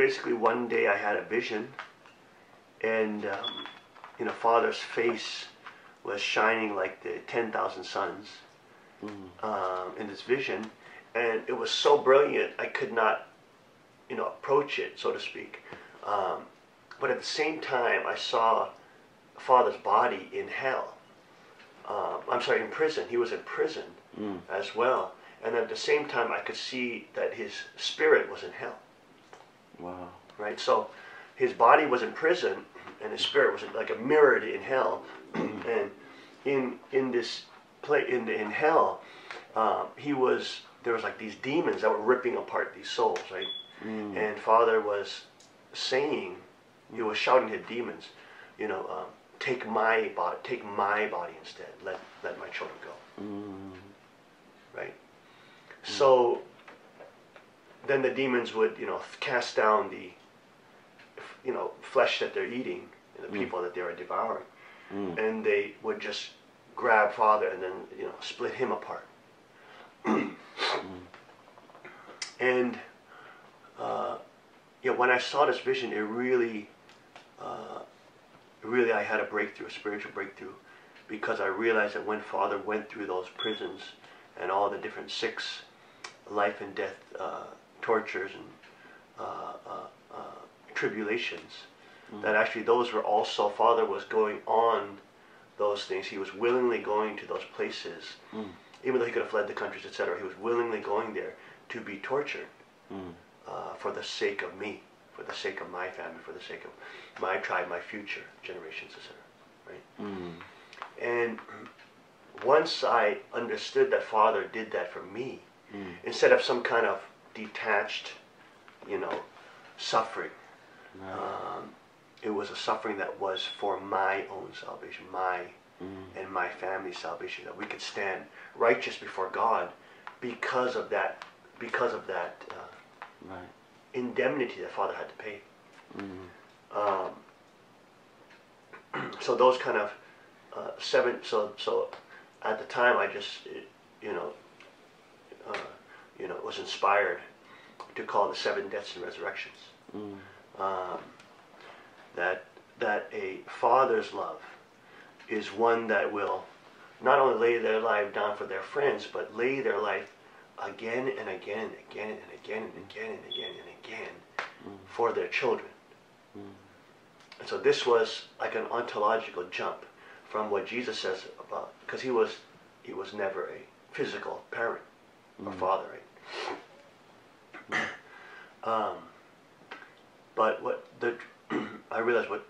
basically one day I had a vision, and um, you know, Father's face was shining like the ten thousand suns um, in this vision, and it was so brilliant I could not, you know, approach it, so to speak. Um, but at the same time, I saw Father's body in hell. Um, I'm sorry, in prison. He was in prison as well, and at the same time, I could see that his spirit was in hell. Wow. Right. So his body was in prison, and his spirit was like a mirrored in hell, and in in this play in in hell, um, he was there was like these demons that were ripping apart these souls, right? And Father was saying, he was shouting to demons, you know, um, take my body, take my body instead. Let let my children go, Mm. right? So then the demons would, you know, cast down the, you know, flesh that they're eating, and the people that they are devouring, Mm. and they would just grab Father and then, you know, split him apart. and uh, yeah, when I saw this vision, it really, uh, really, I had a breakthrough, a spiritual breakthrough, because I realized that when Father went through those prisons and all the different six life and death uh, tortures and uh, uh, uh, tribulations, that actually those were also Father was going on those things. He was willingly going to those places, Mm. even though he could have fled the countries, etc. He was willingly going there to be tortured Mm. uh, for the sake of me, for the sake of my family, for the sake of my tribe, my future generations, etc. Right? Mm. And once I understood that Father did that for me, Mm. instead of some kind of detached, you know, suffering, Right. um, it was a suffering that was for my own salvation, my Mm. and my family's salvation, that we could stand righteous before God because of that, because of that uh, Right. indemnity that Father had to pay. Mm. Um, so those kind of uh, seven. So so at the time, I just you know uh, you know was inspired to call the seven deaths and resurrections. Mm. Um, that that a father's love is one that will not only lay their life down for their friends, but lay their life again and again and again and again and again and again and again for their children. And so this was like an ontological jump from what Jesus says about because he was he was never a physical parent or father, right? um, but what the I realized what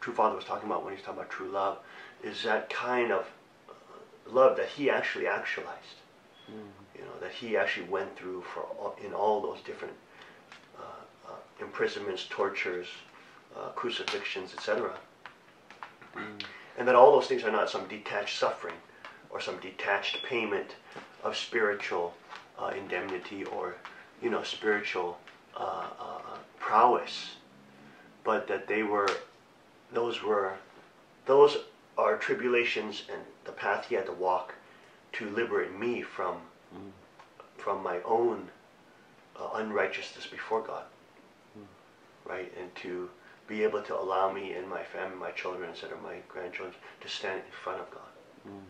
true father was talking about when he's talking about true love is that kind of love that he actually actualized. You know that he actually went through for all, in all those different uh, uh, imprisonments, tortures, uh, crucifixions, etc. And that all those things are not some detached suffering or some detached payment of spiritual uh, indemnity or, you know, spiritual uh, uh, prowess, but that they were, those were, those are tribulations and the path he had to walk to liberate me from, from my own uh, unrighteousness before God right? And to be able to allow me and my family, my children, etc., my grandchildren, to stand in front of God. Um,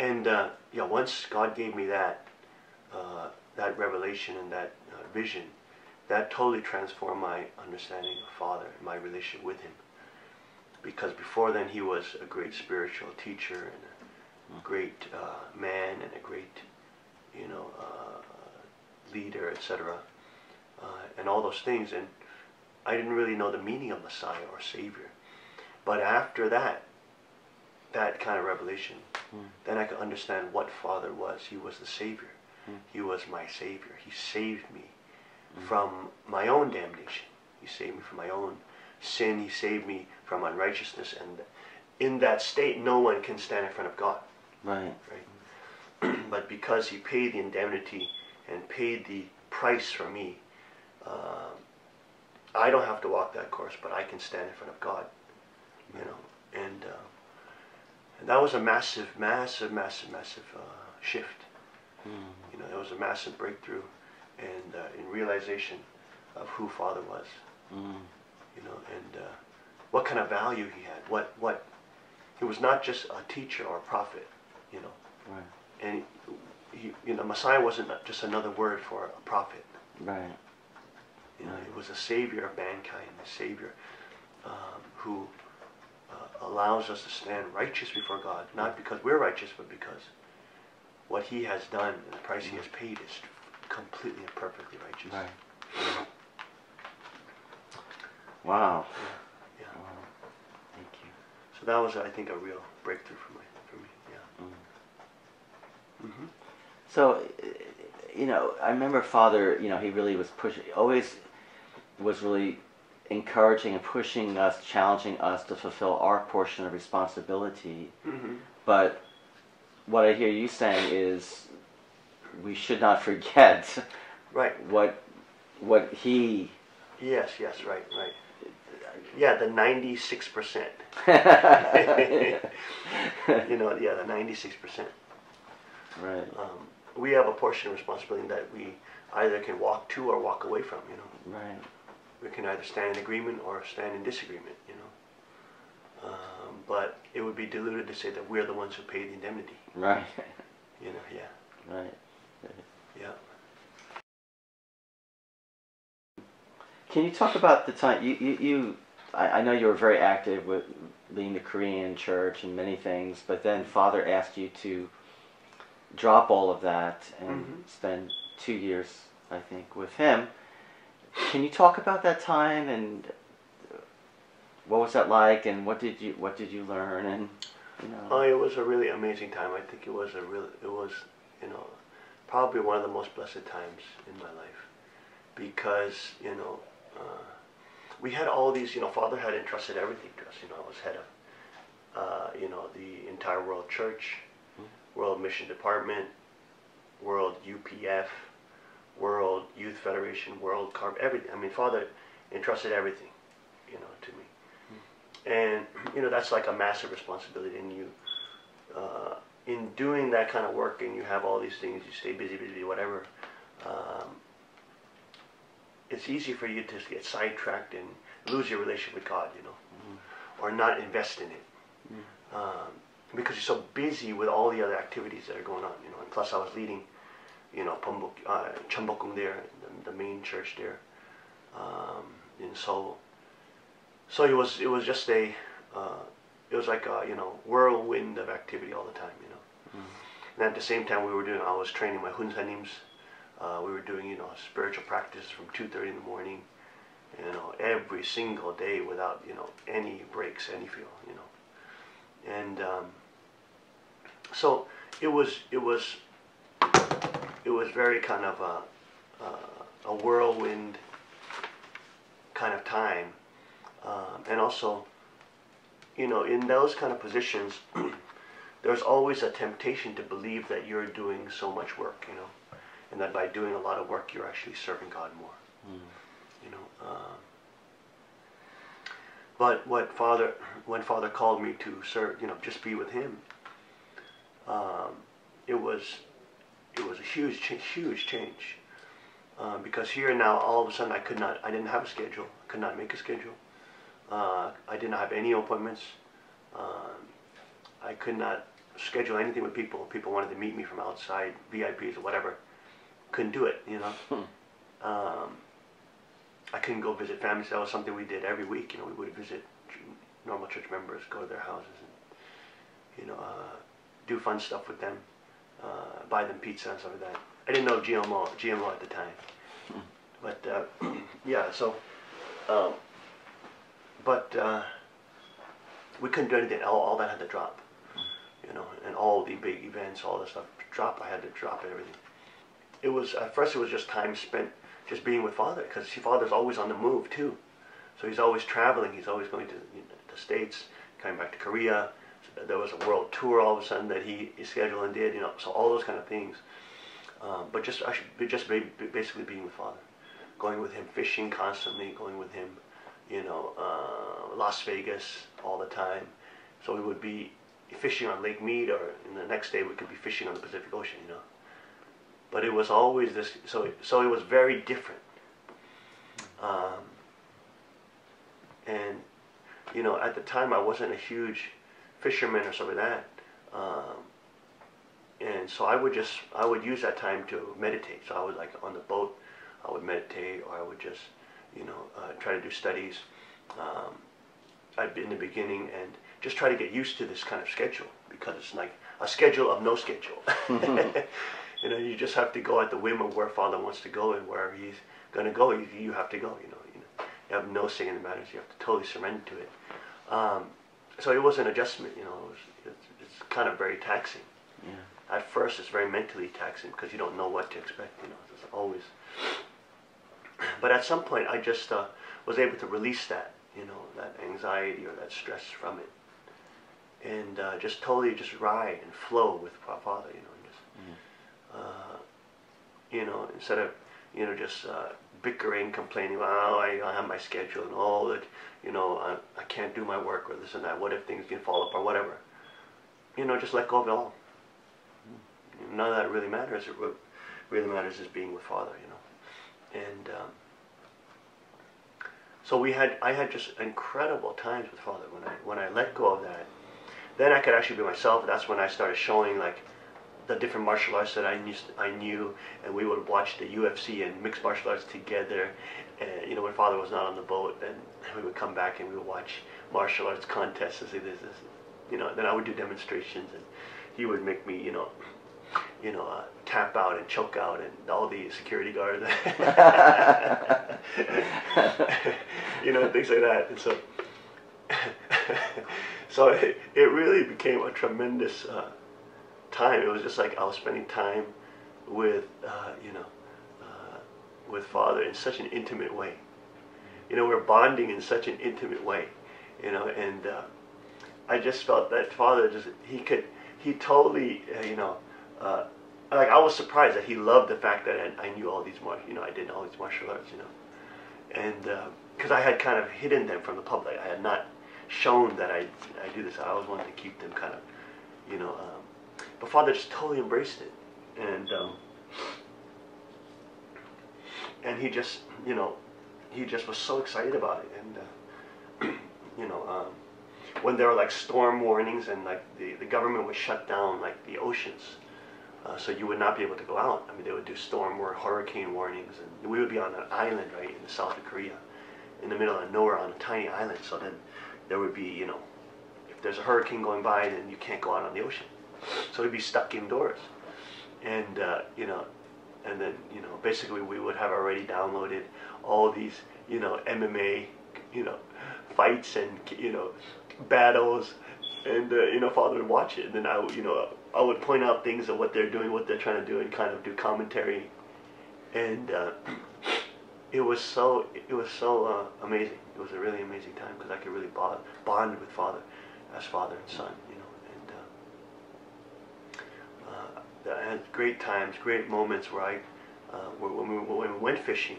and uh, yeah, once God gave me that, uh, that revelation and that uh, vision, that totally transformed my understanding of Father and my relationship with Him. Because before then, He was a great spiritual teacher and a great uh, man and a great, you know, uh, leader, etc uh, and all those things. And I didn't really know the meaning of Messiah or Savior. But after that, that kind of revelation, then I could understand what Father was. He was the Savior. He was my Savior. He saved me from my own damnation. He saved me from my own sin. He saved me from unrighteousness. And in that state, no one can stand in front of God Right. right? but because he paid the indemnity and paid the price for me, um, I don't have to walk that course, but I can stand in front of God, you know. And, uh, and that was a massive, massive, massive, massive uh, shift. You know, it was a massive breakthrough, and uh, in realization of who Father was, Mm. you know, and uh, what kind of value he had. What what he was not just a teacher or a prophet, you know, Right. and he, you know, Messiah wasn't just another word for a prophet. Right. You know, he was a savior of mankind, a savior um, who uh, allows us to stand righteous before God, not because we're righteous, but because what he has done and the price he has paid is completely and perfectly righteous. Right. Wow. Yeah. Wow. Thank you. So that was, I think, a real breakthrough for me. For me. Yeah. Mm. hmm So, uh, you know, I remember Father, you know, he really was pushing, always was really encouraging and pushing us, challenging us to fulfill our portion of responsibility. hmm But what I hear you saying is we should not forget Right. what what he Yes. Yes. Right. Right. Yeah. The ninety-six percent. You know. Yeah. The ninety-six percent. Um, we have a portion of responsibility that we either can walk to or walk away from. You know. Right. We can either stand in agreement or stand in disagreement, you know. Um, but it would be deluded to say that we're the ones who pay the indemnity, Right. you know. Yeah, Right. yeah. Can you talk about the time you you, you I, I know you were very active with leading the Korean church and many things, but then Father asked you to drop all of that and Mhm. spend two years, I think, with him. Can you talk about that time and what was that like, and what did you what did you learn, and you know? Oh, it was a really amazing time. I think it was a real, it was, you know, probably one of the most blessed times in my life, because you know, uh, we had all these, you know, Father had entrusted everything to us. You know, I was head of, uh, you know, the entire World Church, World Mission Department, World UPF, World Youth Federation, World CARP, everything. I mean, Father entrusted everything, you know, to me. And, you know, that's like a massive responsibility. And you, uh, in doing that kind of work and you have all these things, you stay busy, busy, whatever, um, it's easy for you to get sidetracked and lose your relationship with God, you know, or not invest in it. Um, because you're so busy with all the other activities that are going on, you know. And plus, I was leading, you know, Pambuk, uh, there, the, the main church there, um, in Seoul. So it was, it was just a, uh, it was like a, you know, whirlwind of activity all the time, you know. And at the same time, we were doing, I was training my Hunsanims. Uh, we were doing, you know, spiritual practice from 2.30 in the morning, you know, every single day without, you know, any breaks, any feel, you know. And um, so it was, it was, it was very kind of a, a, a whirlwind kind of time. Um, and also, you know, in those kind of positions, there's always a temptation to believe that you're doing so much work, you know, and that by doing a lot of work, you're actually serving God more, Mm. you know. Um, but what Father, when Father called me to serve, you know, just be with Him, um, it was, it was a huge, huge change. Um, because here now, all of a sudden, I could not, I didn't have a schedule, I could not make a schedule. Uh, I didn't have any appointments. Um, I could not schedule anything with people. People wanted to meet me from outside, VIPs or whatever. Couldn't do it, you know. Um, I couldn't go visit families. That was something we did every week. You know, we would visit normal church members, go to their houses, and you know, uh, do fun stuff with them, uh, buy them pizza and stuff like that. I didn't know GMO, GMO at the time, but uh, yeah. So, um, but uh, we couldn't do anything. All, all that had to drop, you know, and all the big events, all the stuff drop. I had to drop everything. It was at first. It was just time spent just being with Father, because Father's always on the move too. So he's always traveling. He's always going to you know, the States, coming back to Korea. There was a world tour all of a sudden that he scheduled and did. You know, so all those kind of things. Um, but just just ba- basically being with Father, going with him fishing constantly, going with him, you know, uh, Las Vegas all the time. So we would be fishing on Lake Mead, or in the next day we could be fishing on the Pacific Ocean. You know, but it was always this. So so it was very different. Um, and you know, at the time, I wasn't a huge fisherman or something like that. Um, and so I would just I would use that time to meditate. So I was like on the boat, I would meditate, or I would just you know uh, try to do studies. Um, I'd be in the beginning and just try to get used to this kind of schedule because it's like a schedule of no schedule. you know, you just have to go at the whim of where Father wants to go and wherever He's going to go, you, you have to go. You know, you know, you have no say in the matters. You have to totally surrender to it. Um, so it was an adjustment. You know, it was, it's, it's kind of very taxing. Yeah. At first, it's very mentally taxing because you don't know what to expect. You know, it's always. But at some point, I just uh, was able to release that, you know, that anxiety or that stress from it, and uh, just totally just ride and flow with Father. You know, and just, uh, you know, instead of, you know, just uh, bickering, complaining, well, I, I have my schedule and all that, you know, I, I can't do my work or this and that. What if things can fall up or whatever. You know, just let go of it all none of that really matters. What really matters is being with Father, you know. And um, so we had, I had just incredible times with Father when I when I let go of that. Then I could actually be myself. That's when I started showing like the different martial arts that I knew, I knew, and we would watch the UFC and mixed martial arts together. And you know, when Father was not on the boat, and we would come back and we would watch martial arts contests and this, this, you know. Then I would do demonstrations, and he would make me, you know, you know, uh, tap out and choke out and all the security guards, you know, things like that. And so, so it, it really became a tremendous uh, time. It was just like I was spending time with, uh, you know, uh, with Father in such an intimate way. You know, we're bonding in such an intimate way, you know, and uh, I just felt that Father just, he could, he totally, uh, you know, uh, like I was surprised that he loved the fact that I, I knew all these mar- you know I did all these martial arts you know and because uh, I had kind of hidden them from the public I had not shown that I I do this I always wanted to keep them kind of you know um, but father just totally embraced it and um, and he just you know he just was so excited about it and uh, you know um, when there were like storm warnings and like the, the government would shut down like the oceans uh, so you would not be able to go out. I mean, they would do storm or hurricane warnings, and we would be on an island, right, in the south of Korea, in the middle of nowhere on a tiny island. So then there would be, you know, if there's a hurricane going by, then you can't go out on the ocean. So we'd be stuck indoors, and uh, you know, and then you know, basically we would have already downloaded all these, you know, MMA, you know, fights and you know, battles, and uh, you know, father would watch it, and then I, you know I would point out things of what they're doing, what they're trying to do, and kind of do commentary. And uh, it was so it was so uh, amazing. It was a really amazing time because I could really bond, bond with Father, as father and son, uh, I had great times, great moments where I, uh, when we, when we went fishing,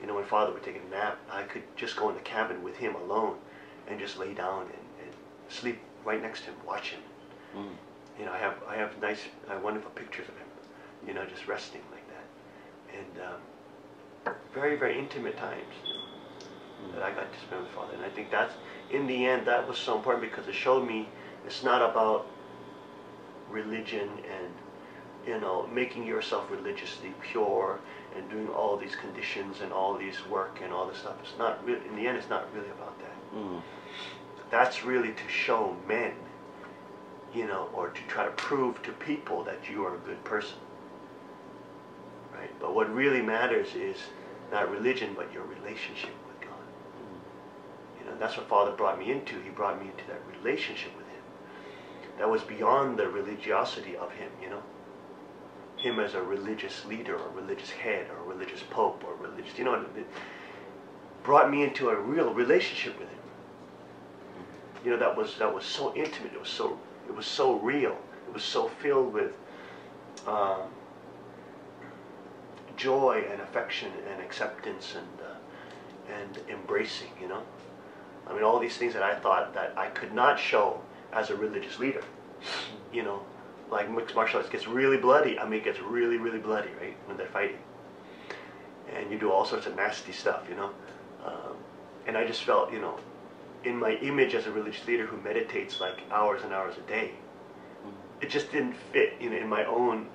you know, when Father would take a nap, I could just go in the cabin with him alone, and just lay down and, and sleep right next to him, watch him. Mm. You know, I have I have nice, uh, wonderful pictures of him, you know, just resting like that, and um, very very intimate times you know, that I got to spend with Father, and I think that's in the end that was so important because it showed me it's not about religion and you know making yourself religiously pure and doing all these conditions and all these work and all this stuff. It's not really in the end. It's not really about that. Mm. That's really to show men you know, or to try to prove to people that you are a good person. Right? But what really matters is not religion, but your relationship with God. You know, that's what Father brought me into. He brought me into that relationship. That was beyond the religiosity of Him, you know. Him as a religious leader or religious head or religious pope or religious, you know, it brought me into a real relationship with Him. You know, that was that was so intimate. It was so it was so real. It was so filled with um, joy and affection and acceptance and uh, and embracing. You know, I mean, all these things that I thought that I could not show as a religious leader. You know, like mixed martial arts gets really bloody. I mean, it gets really, really bloody, right, when they're fighting. And you do all sorts of nasty stuff, you know. Um, and I just felt, you know, in my image as a religious leader who meditates like hours and hours a day, it just didn't fit, you know, in my own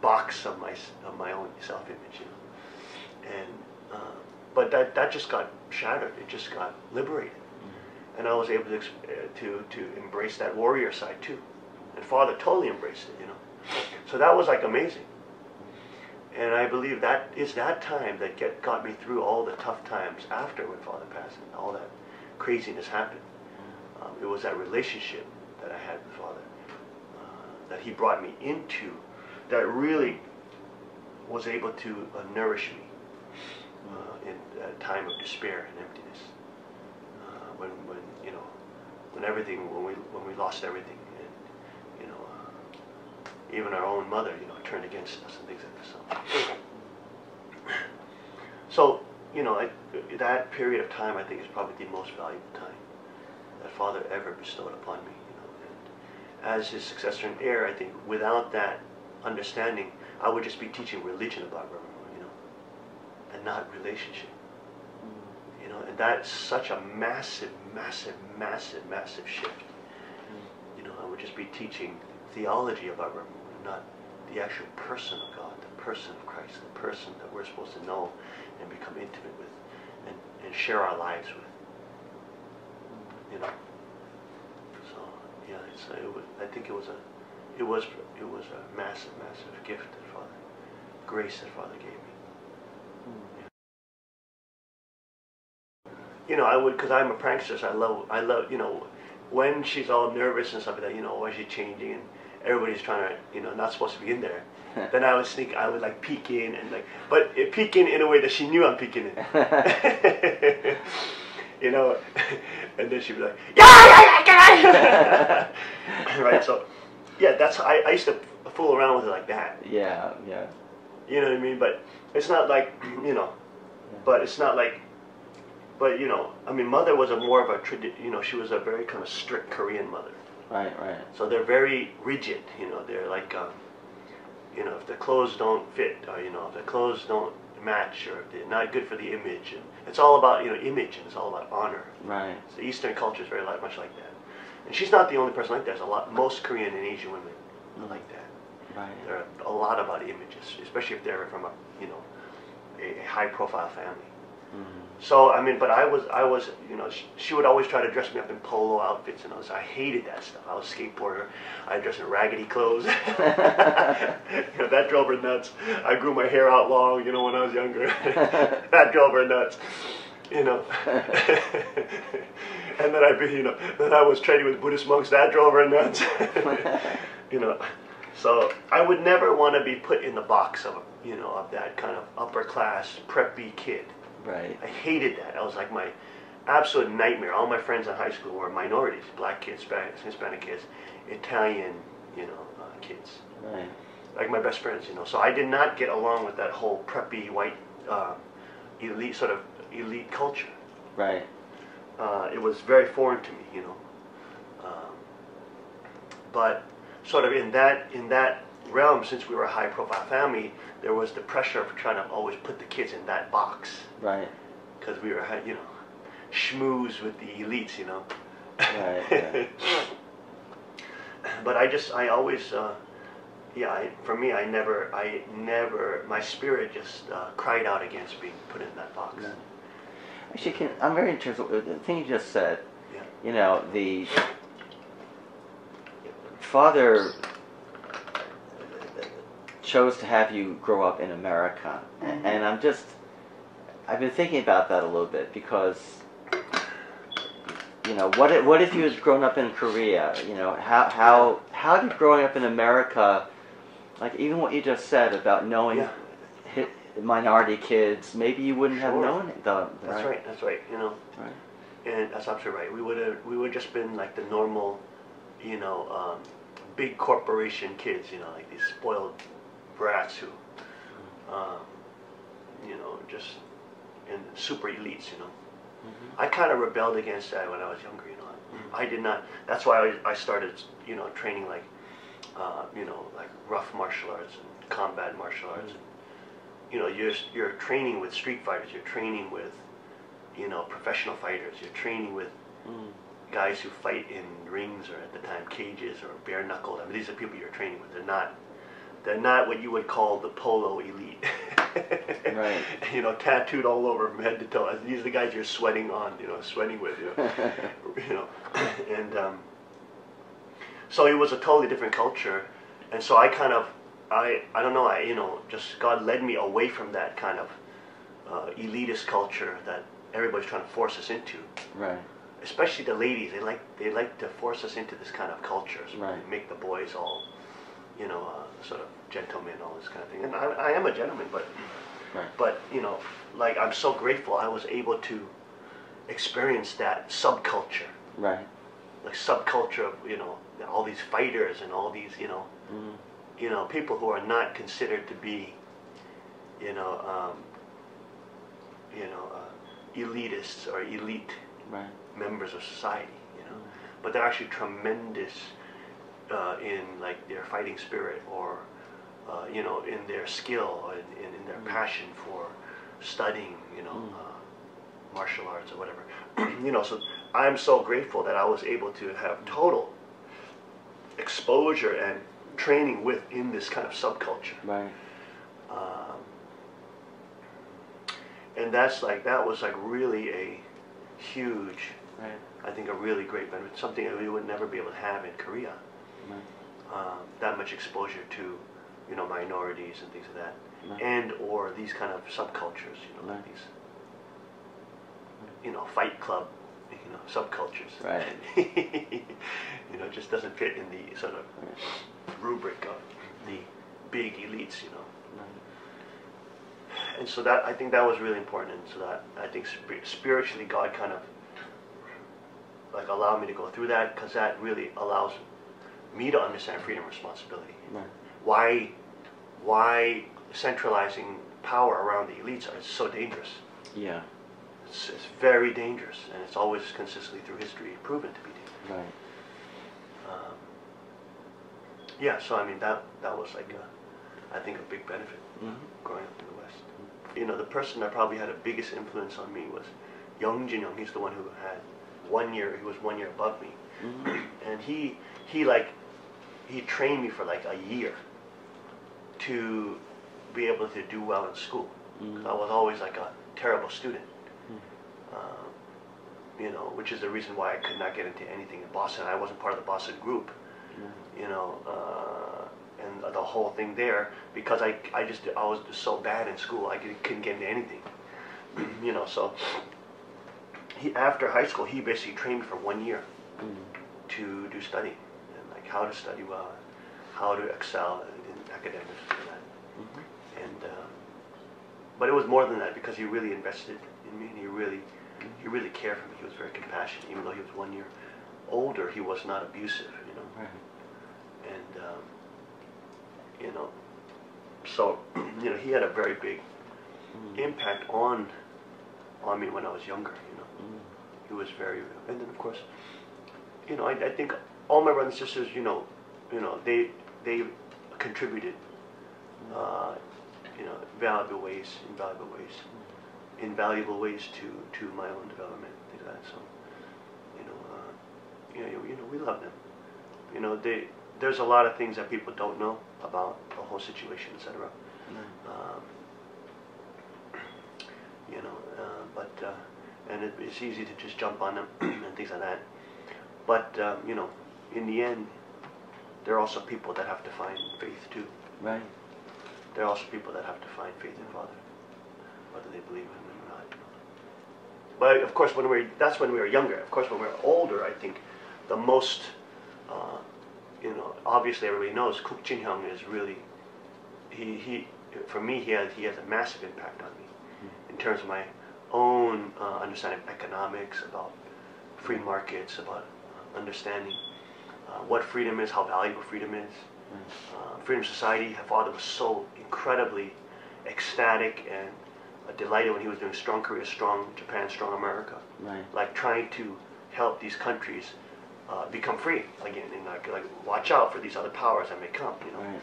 box of my of my own self-image, you know. And uh, but that that just got shattered. It just got liberated, and I was able to uh, to to embrace that warrior side too. And Father totally embraced it, you know. So that was like amazing. And I believe that is that time that get got me through all the tough times after when Father passed and all that craziness happened. Um, it was that relationship that I had with Father uh, that he brought me into that really was able to uh, nourish me uh, in a time of despair and emptiness. Uh, when, when you know, when everything, when we when we lost everything, and you know, uh, even our own mother, you know, turned against us and things like this. So, so you know, I, that period of time, I think, is probably the most valuable time that Father ever bestowed upon me. You know, and as his successor and heir, I think without that understanding, I would just be teaching religion about Brahma, you know, and not relationship. You know, and that's such a massive, massive, massive, massive shift. You know, I would just be teaching theology about Brahma, not the actual person of God, the person of Christ, the person that we're supposed to know and become intimate with and, and share our lives with. You know. So yeah, it's, it was, I think it was a it was it was a massive, massive gift that Father, grace that Father gave me. You know, I would because I'm a prankster. So I love I love you know when she's all nervous and stuff like that. You know, why she's changing and everybody's trying to you know not supposed to be in there. then I would sneak. I would like peek in and like, but it, peek in in a way that she knew I'm peeking in. you know, and then she'd be like, yeah, yeah, yeah, yeah. right. So, yeah, that's I, I used to fool around with it like that. Yeah, yeah. You know what I mean? But it's not like you know, but it's not like. But you know, I mean, mother was a more of a tradi- You know, she was a very kind of strict Korean mother. Right, right. So they're very rigid. You know, they're like, um, you know, if the clothes don't fit, or you know, if the clothes don't match, or if they're not good for the image, and it's all about you know image, and it's all about honor. Right. So Eastern culture is very like, much like that. And she's not the only person like that. There's a lot. Most Korean and Asian women are like that. Right. They're a lot about images, especially if they're from a you know a, a high-profile family. Mhm. So I mean, but I was I was you know she, she would always try to dress me up in polo outfits and was I hated that stuff. I was a skateboarder. I dressed in raggedy clothes. you know that drove her nuts. I grew my hair out long. You know when I was younger, that drove her nuts. You know, and then I be you know then I was training with Buddhist monks. That drove her nuts. you know, so I would never want to be put in the box of you know of that kind of upper class preppy kid. Right. I hated that. That was like my absolute nightmare. All my friends in high school were minorities, black kids, Hispanic, Hispanic kids, Italian, you know, uh, kids. Right. Like my best friends, you know. So I did not get along with that whole preppy white uh, elite sort of elite culture. Right. Uh, it was very foreign to me, you know. Um, but sort of in that in that realm, since we were a high-profile family, there was the pressure of trying to always put the kids in that box Right. because we were, you know, schmooze with the elites, you know. Right, right. but I just, I always, uh, yeah, I, for me, I never, I never, my spirit just uh, cried out against being put in that box. No. Actually, can, I'm very interested. with The thing you just said. Yeah. You know, the father chose to have you grow up in America, Mhm. and I'm just, I've been thinking about that a little bit because, you know, what if, what if you had grown up in Korea? You know, how how how did growing up in America, like even what you just said about knowing Yeah. hi- minority kids, maybe you wouldn't have known it. Though, That's right. That's right. You know, Right. and that's absolutely right. We would have, we would just been like the normal, you know, um, big corporation kids. You know, like these spoiled brats who, um, you know, just and super elites. You know. Mm-hmm. I kind of rebelled against that when I was younger, you know. I did not. That's why I, I started, you know, training like uh, you know, like rough martial arts and combat martial arts. And, you know, you're you're training with street fighters. You're training with, you know, professional fighters. You're training with Mm. guys who fight in rings or at the time cages or bare knuckled. I mean, these are people you're training with. They're not, they're not what you would call the polo elite. Right. You know, tattooed all over from head to toe. These are the guys you're sweating on. You know, sweating with. You know, you know, and um, so it was a totally different culture, and so I kind of, I, I don't know, I, you know, just God led me away from that kind of uh, elitist culture that everybody's trying to force us into right. especially the ladies, they like they like to force us into this kind of culture, so Right. make the boys all, you know, uh, sort of gentleman, all this kind of thing. And I, I am a gentleman, but Right. but you know, like I'm so grateful I was able to experience that subculture, Right. like subculture of you know all these fighters and all these you know Mm. you know people who are not considered to be, you know, um, you know, uh, elitists or elite Right. members of society, you know. But they're actually tremendous uh, in like their fighting spirit or uh, you know in their skill and in, in their Mm. passion for studying, you know, Mm. uh, martial arts or whatever. you know, so I'm so grateful that I was able to have total exposure and training within this kind of subculture. Right. Um, and that's like that was like really a huge Right. I think a really great benefit, something that we would never be able to have in Korea. Right. Um, that much exposure to, you know, minorities and things like that, Right. and or these kind of subcultures, you know, like these, you know, fight club, you know, subcultures. Right. you know, it just doesn't fit in the sort of rubric of the big elites, you know. And so that I think that was really important, and so that I think sp- spiritually God kind of like allowed me to go through that because that really allows me to understand freedom and responsibility. Right. Why, why centralizing power around the elites is so dangerous. Yeah. It's, it's very dangerous, and it's always consistently through history proven to be dangerous. Right. Um, yeah, so I mean that that was like a, I think a big benefit Mhm. growing up in the West. You know, the person that probably had the biggest influence on me was Young Jin Hyung. He's the one who had one year. He was one year above me, Mhm. and he he like he trained me for like a year to be able to do well in school. Mhm. I was always like a terrible student. Mhm. Um, you know, which is the reason why I could not get into anything in Boston. I wasn't part of the Boston group Right. you know, uh, and the whole thing there because I, I just I was just so bad in school I could- couldn't get into anything, you know. So he after high school he basically trained me for one year Mhm. to do study like how to study well, how to excel in academics and that. Mhm. And um, but it was more than that because he really invested in me and he really he really cared for me. He was very compassionate even though he was one year older. He was not abusive, you know Right. and um, you know, so you know, he had a very big Mhm. impact on on me when I was younger. You know, Mhm. he was very, and then of course, you know, I, I think all my brothers and sisters, you know, you know, they they contributed, uh, you know, valuable ways, invaluable ways, invaluable ways to to my own development. Things like that. So, you know, uh, you know, you, know, we love them. You know, they there's a lot of things that people don't know about the whole situation, etc. Right. Um, you know, uh, but uh, and it, it's easy to just jump on them and things like that. But um, you know, in the end, there are also people that have to find faith too. Right. There are also people that have to find faith in Father, whether they believe in Him or not. But of course, when we that's when we were younger. Of course, when we were older, I think the most, uh, you know, obviously everybody knows Kook Jin Hyung is really, he he, for me he has he has a massive impact on me in terms of my own uh, understanding of economics, about free markets, about understanding uh, what freedom is, how valuable freedom is uh, Freedom Society. Her father was so incredibly ecstatic and uh, delighted when he was doing Strong Korea, Strong Japan, Strong America, Right. like trying to help these countries uh, become free again, and like, like watch out for these other powers that may come. You know. Right.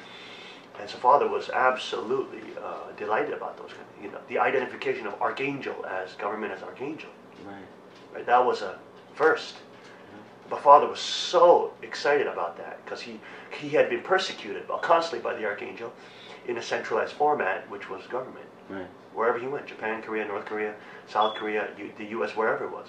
And so Father was absolutely uh, delighted about those kind of, you know, the identification of archangel as government as archangel. Right. Right? That was a first. But Father was so excited about that because he, he had been persecuted constantly by the archangel in a centralized format, which was government. Right. Wherever he went, Japan, Korea, North Korea, South Korea, U- the U.S., wherever it was.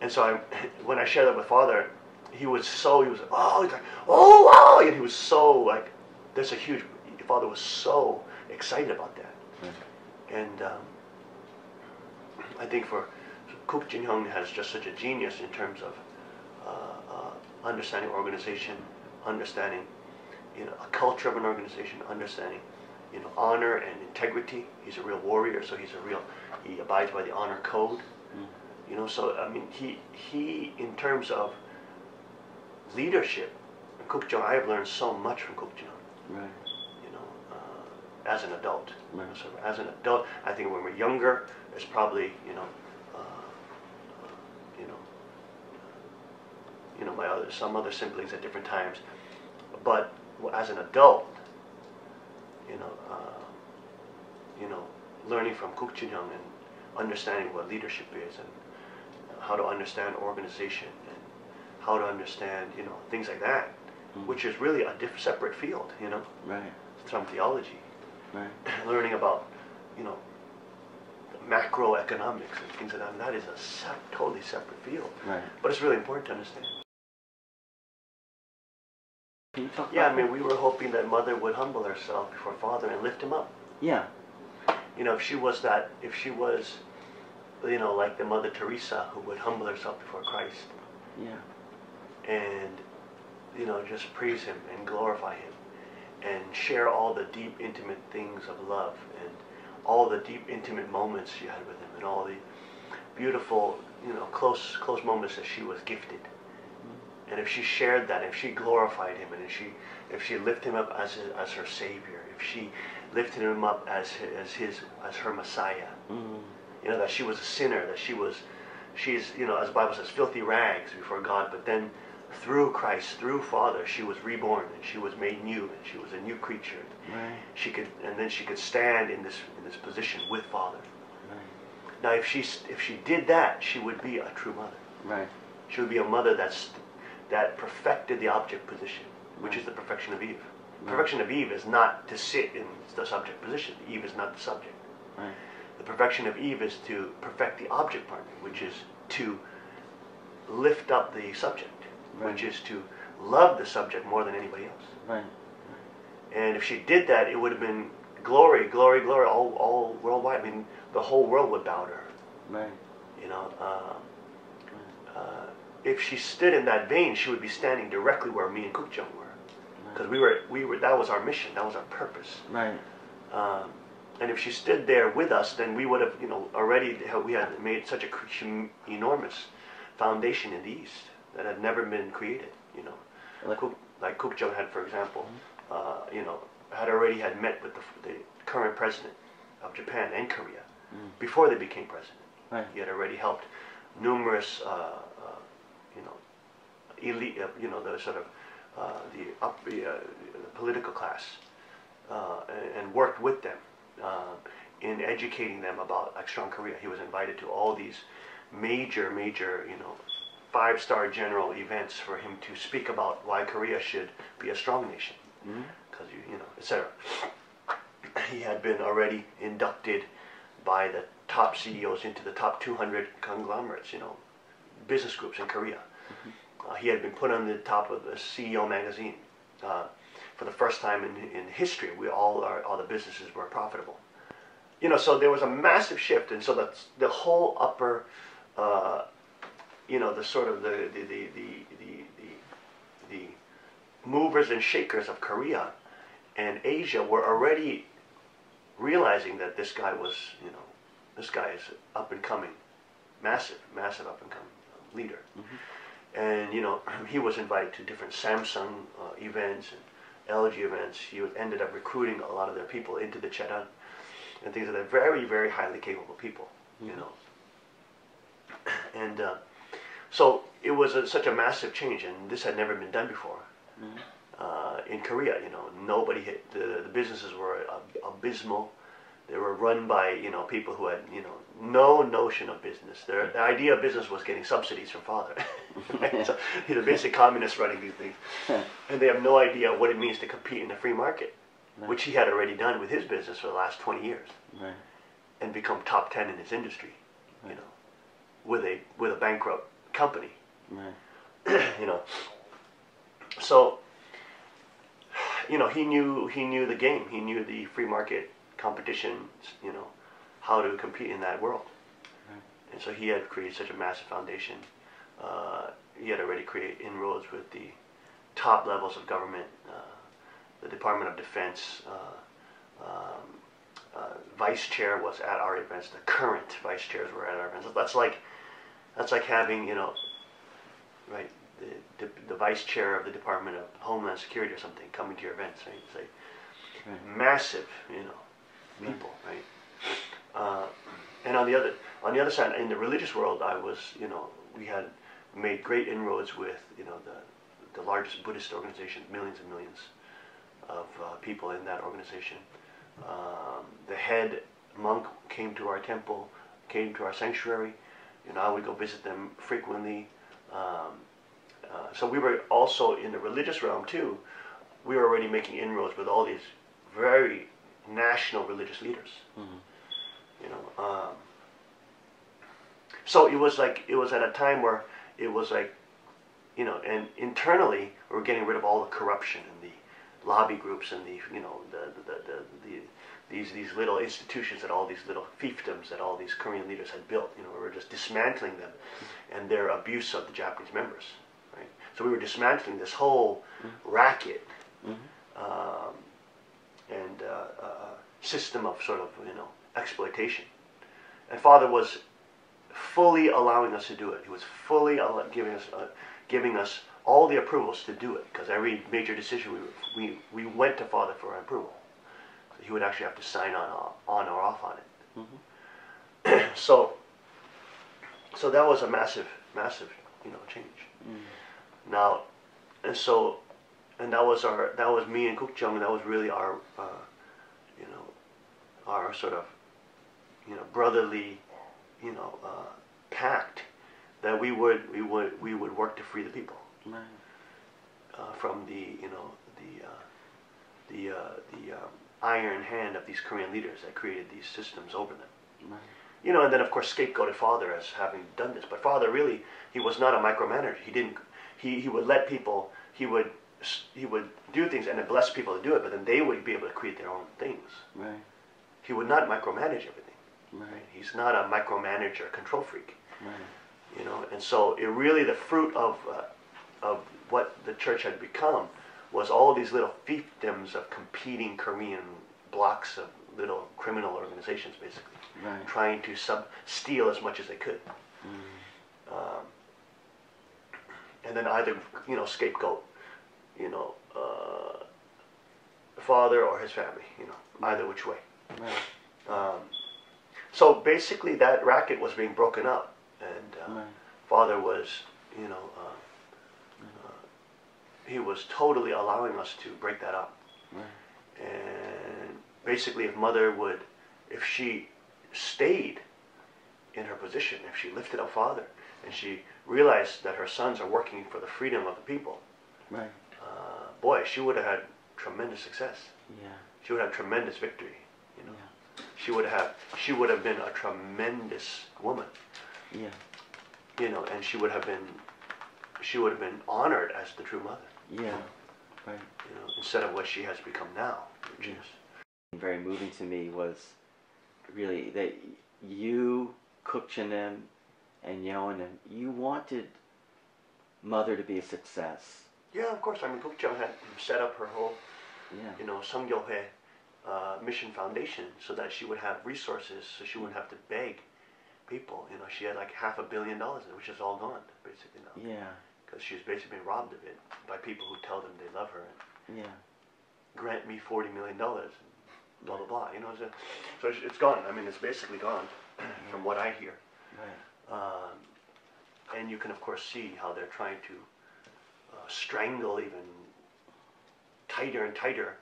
And so I, when I shared that with Father, he was so, he was, oh, he's like, oh, wow, and he was so, like, there's a huge, Father was so excited about that. Right. And um, I think for Kook Jin Hyung has just such a genius in terms of uh, uh, understanding organization, understanding you know a culture of an organization, understanding you know honor and integrity. He's a real warrior, so he's a real he abides by the honor code. Mm. You know, so I mean he he in terms of leadership, Kook Jung, I have learned so much from Jin Hyung Right. you know, uh, as an adult. Right. So as an adult, I think when we're younger, it's probably you know, uh, uh, you know, you know, my other some other siblings at different times, but as an adult, you know, uh, you know, learning from Kook Jin Hyung and understanding what leadership is and how to understand organization and how to understand you know things like that, Mm. which is really a diff- separate field, you know Right. from theology, Right. learning about, you know, macroeconomics and things like that. And that is a sep- totally separate field. Right. But it's really important to understand. Can you talk Yeah, I about mean, we were hoping that Mother would humble herself before Father and lift him up. Yeah. You know, if she was that, if she was, you know, like the Mother Teresa who would humble herself before Christ Yeah. and, you know, just praise him and glorify him and share all the deep, intimate things of love and all the deep, intimate moments she had with him and all the beautiful, you know, close, close moments that she was gifted. And if she shared that, if she glorified him, and if she, if she lifted him up as, his, as her savior, if she lifted him up as his, as his, as her Messiah, Mm. you know, that she was a sinner, that she was, she's, you know, as the Bible says, filthy rags before God, but then through Christ, through Father, she was reborn and she was made new and she was a new creature. Right. She could, and then she could stand in this, in this position with Father. Right. Now, if she, if she did that, she would be a true mother. Right. She would be a mother that's, that perfected the object position, which is the perfection of Eve. Right. Perfection of Eve is not to sit in the subject position. Eve is not the subject. Right. The perfection of Eve is to perfect the object part, which is to lift up the subject, which is to love the subject more than anybody else. Right. And if she did that, it would have been glory, glory, glory, all, all worldwide. I mean, the whole world would bow to her. Right. You know, uh, uh, if she stood in that vein, she would be standing directly where me and Kukjung were, because we were, we were. That was our mission. That was our purpose. Right. Um, and if she stood there with us, then we would have, you know, already we had made such a enormous foundation in the East that had never been created. You know, Like- Cook, like Cook Jung had, for example, uh, you know, had already had met with the, the current president of Japan and Korea Mm. before they became president. Right. He had already helped numerous, uh, elite, uh, you know, the sort of uh, the up, the, uh, the political class, uh, and, worked with them uh, in educating them about like strong Korea. He was invited to all these major, major, you know, five-star general events for him to speak about why Korea should be a strong nation, because you, you know, etc. He had been already inducted by the top CEOs into the top 200 conglomerates, you know, business groups in Korea. Uh, he had been put on the top of the CEO magazine uh, for the first time in, in history. We all our, all the businesses were profitable. You know, so there was a massive shift, and so that's the whole upper, uh, you know, the sort of the the the the the, the, the movers and shakers of Korea and Asia were already realizing that this guy was, you know, this guy is up and coming, massive, massive up and coming leader. And you know, he was invited to different Samsung uh, events and LG events. He ended up recruiting a lot of their people into the Chetan and things like that. Very, very highly capable people, you Mhm. know. And uh, So it was a, such a massive change, and this had never been done before. Uh, in Korea, you know, nobody hit the, the businesses were ab- abysmal. They were run by you know people who had you know no notion of business. Their the idea of business was getting subsidies from father. right? so, you know, basic communists running these things, and they have no idea what it means to compete in the free market, which he had already done with his business for the last 20 years, Right. and become top 10 in his industry. You know, with a with a bankrupt company. Right. you know. So, you know, he knew he knew the game. He knew the free market competition. You know, how to compete in that world. Right. And so he had created such a massive foundation. Uh, he had already created inroads with the top levels of government, uh, the Department of Defense. Uh, um, uh, vice chair was at our events. The current vice chairs were at our events. That's like that's like having you know, right, the, the, the vice chair of the Department of Homeland Security or something coming to your events. Right, it's like Right. massive, you know, people, right? Uh, and on the other on the other side, in the religious world, I was, you know, we had made great inroads with, you know, the the largest Buddhist organization, millions and millions of uh, people in that organization. Um, the head monk came to our temple, came to our sanctuary. You know, I would go visit them frequently. Um, uh, so we were also in the religious realm too. We were already making inroads with all these very national religious leaders. Mhm. You know, um, so it was like it was at a time where it was like, you know, and internally we were getting rid of all the corruption and the lobby groups and the you know the the, the, the, the these these little institutions that all these little fiefdoms that all these Korean leaders had built. You know, we were just dismantling them and their abuse of the Japanese members. Right. So we were dismantling this whole racket Mhm. um, and uh, uh, system of sort of you know exploitation. And Father was fully allowing us to do it. He was fully giving us uh, giving us all the approvals to do it because every major decision we, we we went to Father for approval. So he would actually have to sign on on or off on it. so so that was a massive massive you know change. Now, and so, and that was our, that was me and Kook Jin, and that was really our, uh, you know, our sort of, you know, brotherly, you know, uh, pact that we would, we would, we would work to free the people Right. uh, from the, you know, the, uh, the, uh, the um, iron hand of these Korean leaders that created these systems over them Right. you know, and then of course scapegoated father as having done this. But father really, he was not a micromanager. He didn't. He, he would let people. He would he would do things and then bless people to do it, but then they would be able to create their own things. Right. He would not micromanage everything. Right. He's not a micromanager, control freak. Right. You know, and so it really the fruit of uh, of what the church had become was all these little fiefdoms of competing Korean blocks of little criminal organizations, basically Right. trying to sub steal as much as they could. Mm. Um, and then either you know scapegoat, you know, uh, father or his family, you know, either which way. Um, so basically, that racket was being broken up, and uh, father was, you know, uh, uh, he was totally allowing us to break that up. And basically, if mother would, if she stayed in her position, if she lifted up father, and she realized that her sons are working for the freedom of the people, Right. Boy, she would have had tremendous success. Yeah. She would have tremendous victory. You know, Yeah. she would have, she would have been a tremendous woman. Yeah. You know, and she would have been, she would have been honored as the true mother. Yeah. Right. You know, instead of what she has become now, which Yeah. is very moving to me was really that you, Kukchanim, and Yohanim, you wanted Mother to be a success. Yeah, of course. I mean, Kook Jin had set up her whole, Yeah. you know, Samgyohe uh, mission foundation so that she would have resources, so she wouldn't have to beg people. You know, she had like half a billion dollars, which is all gone basically now, Yeah. because she's basically been robbed of it by people who tell them they love her and Yeah. grant me forty million dollars, blah blah blah. You know, so, so it's- it's gone. I mean, it's basically gone from what I hear. Right. Um, and you can of course see how they're trying to uh, strangle even tighter and tighter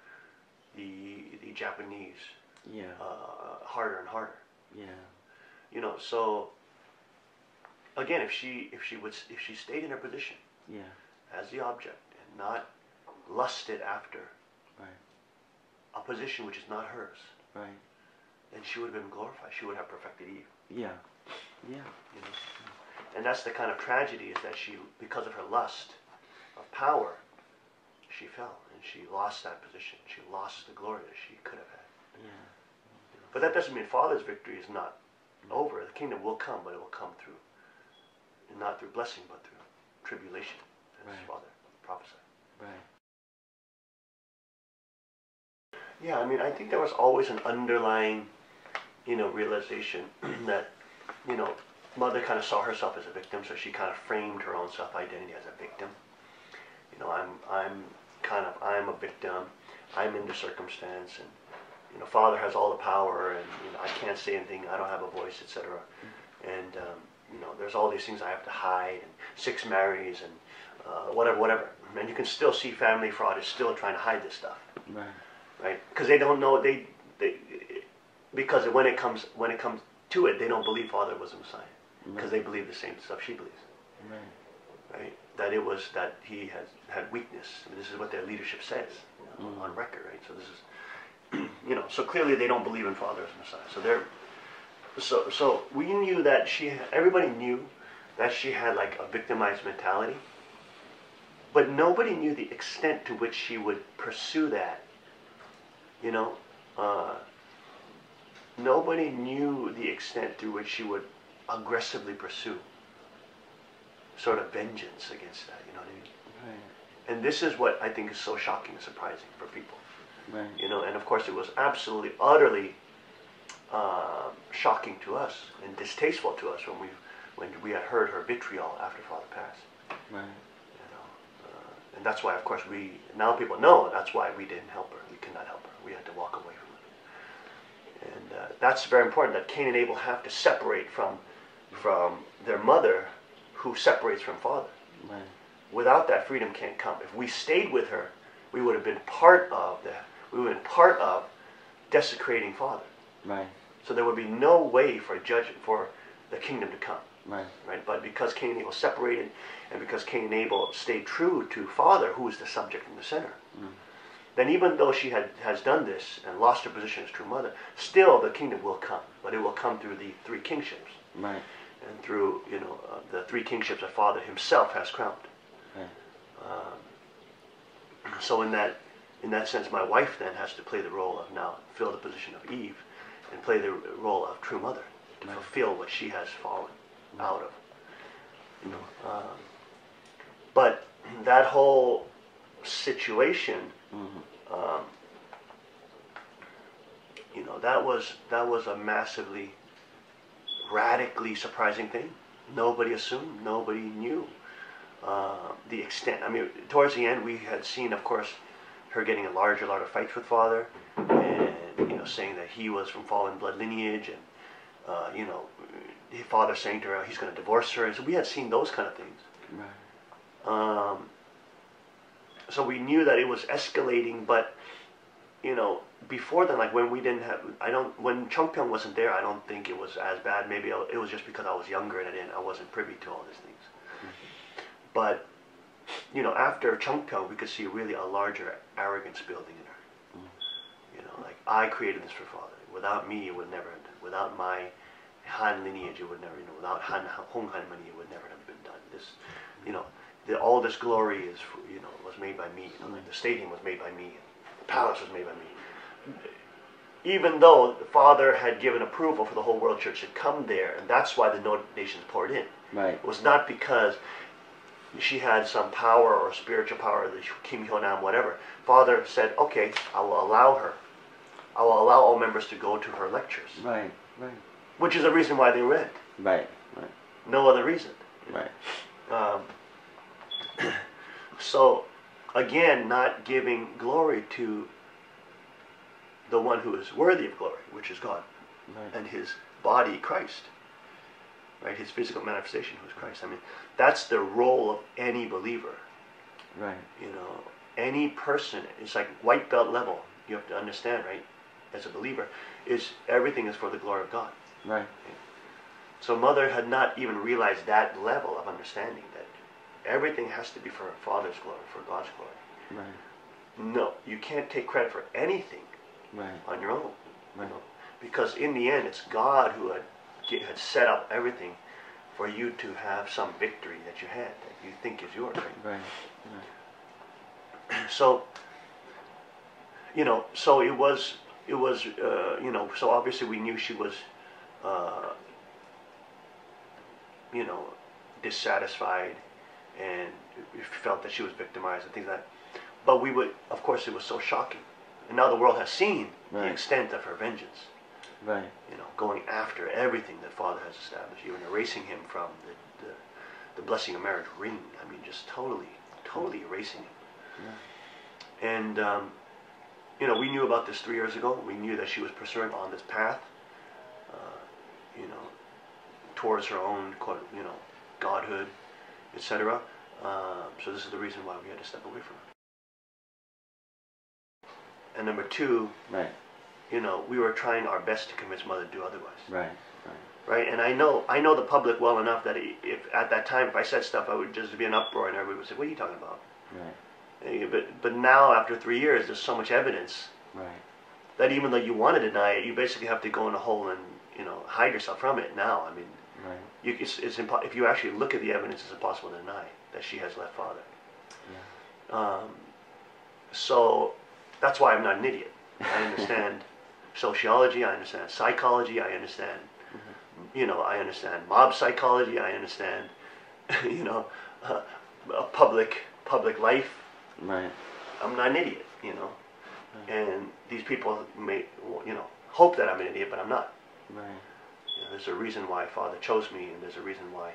the the Japanese Yeah. uh, harder and harder. yeah. You know, so again, if she if she would if she stayed in her position Yeah. as the object and not lusted after Right. a position which is not hers, Right. then she would have been glorified. She would have perfected Eve. Yeah. Yeah. You know? And that's the kind of tragedy is that she, because of her lust of power, she fell and she lost that position. She lost the glory that she could have had. Yeah. But that doesn't mean Father's victory is not over. The kingdom will come, but it will come through, not through blessing, but through tribulation, as Right. Father prophesied. Right. Yeah, I mean, I think there was always an underlying, you know, realization that, you know, mother kind of saw herself as a victim, so she kind of framed her own self-identity as a victim. You know, I'm, I'm kind of, I'm a victim. I'm in the circumstance, and you know, father has all the power, and you know, I can't say anything. I don't have a voice, etc. And um, you know, there's all these things I have to hide, and six marries, and uh, whatever, whatever. And you can still see family fraud is still trying to hide this stuff Right. right? Because they don't know they they because when it comes when it comes to it, they don't believe Father was the Messiah because they believe the same stuff she believes, Right. right? That it was that he has had weakness. I mean, this is what their leadership says you know, on record, right? So this is you know so clearly they don't believe in Father as Messiah. So they're so so we knew that she everybody knew that she had like a victimized mentality. But nobody knew the extent to which she would pursue that you know, uh, nobody knew the extent to which she would aggressively pursue sort of vengeance against that. You know what I mean? Right. And this is what I think is so shocking and surprising for people. Right. You know, and of course it was absolutely, utterly uh, shocking to us and distasteful to us when we when we had heard her vitriol after Father passed. Right. You know, uh, and that's why, of course, we now people know that's why we didn't help her. We could not help her. We had to walk away from it. And uh, that's very important that Cain and Abel have to separate from from their mother, who separates from father. Right. Without that, freedom can't come. If we stayed with her, we would have been part of that. We would have been part of desecrating father. Right. So there would be no way for judge for the kingdom to come Right. right? But because Cain and Abel separated, and because Cain and Abel stayed true to Father, who is the subject and the center, mm. then even though she had has done this and lost her position as true mother, still the kingdom will come, but it will come through the three kingships Right. And through you know uh, the three kingships that Father Himself has crowned. Right. So in that in that sense, my wife then has to play the role of now fill the position of Eve, and play the role of true mother to Right. fulfill what she has fallen out of. You know, um, but that whole situation, Mm-hmm. um, you know, that was that was a massively, radically surprising thing. Nobody assumed, nobody knew uh, the extent. I mean, towards the end, we had seen, of course, her getting in larger, larger fights with father, and you know, saying that he was from fallen blood lineage, and uh, you know, his father saying to her he's going to divorce her, and so we had seen those kind of things. Right. Um, so we knew that it was escalating, but you know, before then, like when we didn't have, I don't, when Chongpyeong wasn't there, I don't think it was as bad. Maybe it was just because I was younger and I didn't, I wasn't privy to all these things. Mm-hmm. But you know, after Chongpyeong, we could see really a larger arrogance building in her. Mm-hmm. You know, like I created this for father. Without me, it would never. Without my Han lineage, it would never. You know, without Han Hong Han money, it would never have been done. This, you know, the, all this glory is, you know, was made by me. You know, like the stadium was made by me. The palace was made by me. Even though the father had given approval for the whole world church to come there, and that's why the donations poured in. Right. It was not because she had some power or spiritual power, the Kim Hyonam, whatever. Father said, okay, I will allow her. I will allow all members to go to her lectures, Right. Right. which is the reason why they read. Right. Right. No other reason. Right. Um, so, again, not giving glory to the one who is worthy of glory, which is God, Right. and his body, Christ. right? His physical manifestation who is Christ. I mean, that's the role of any believer. Right. You know, any person, it's like white belt level. You have to understand, right? As a believer, is everything is for the glory of God. Right. So mother had not even realized that level of understanding that everything has to be for Father's glory, for God's glory. Right. No, you can't take credit for anything Right. on your own. Right. You know, because in the end, it's God who had had set up everything for you to have some victory that you had that you think is yours. Right? Right. So, you know, so it was, it was, uh, you know, so obviously we knew she was, uh, you know, dissatisfied and we felt that she was victimized and things like that. But we would, of course, it was so shocking. And now the world has seen the extent of her vengeance, Right. you know, going after everything that Father has established, even erasing him from the, the, the blessing of marriage ring. I mean, just totally, totally erasing him. And, um, you know, we knew about this three years ago. We knew that she was pursuing on this path, uh, you know, towards her own, you know, godhood, etc. Uh, so this is the reason why we had to step away from it. And number two, Right. you know, we were trying our best to convince mother to do otherwise, Right. Right. right? And I know, I know the public well enough that if at that time, if I said stuff, I would just be an uproar, and everybody would say, "What are you talking about?" Right. Eh, But but now, after three years, there's so much evidence Right. that even though you want to deny it, you basically have to go in a hole and you know hide yourself from it. Now, I mean, Right. you, it's, it's impo- if you actually look at the evidence, it's impossible to deny that she has left father. Yeah. Um, so that's why I'm not an idiot. I understand sociology. I understand psychology. I understand, you know, I understand mob psychology. I understand, you know, uh, public public life. Right. I'm not an idiot, you know. And these people may, you know, hope that I'm an idiot, but I'm not. Right. You know, there's a reason why Father chose me, and there's a reason why,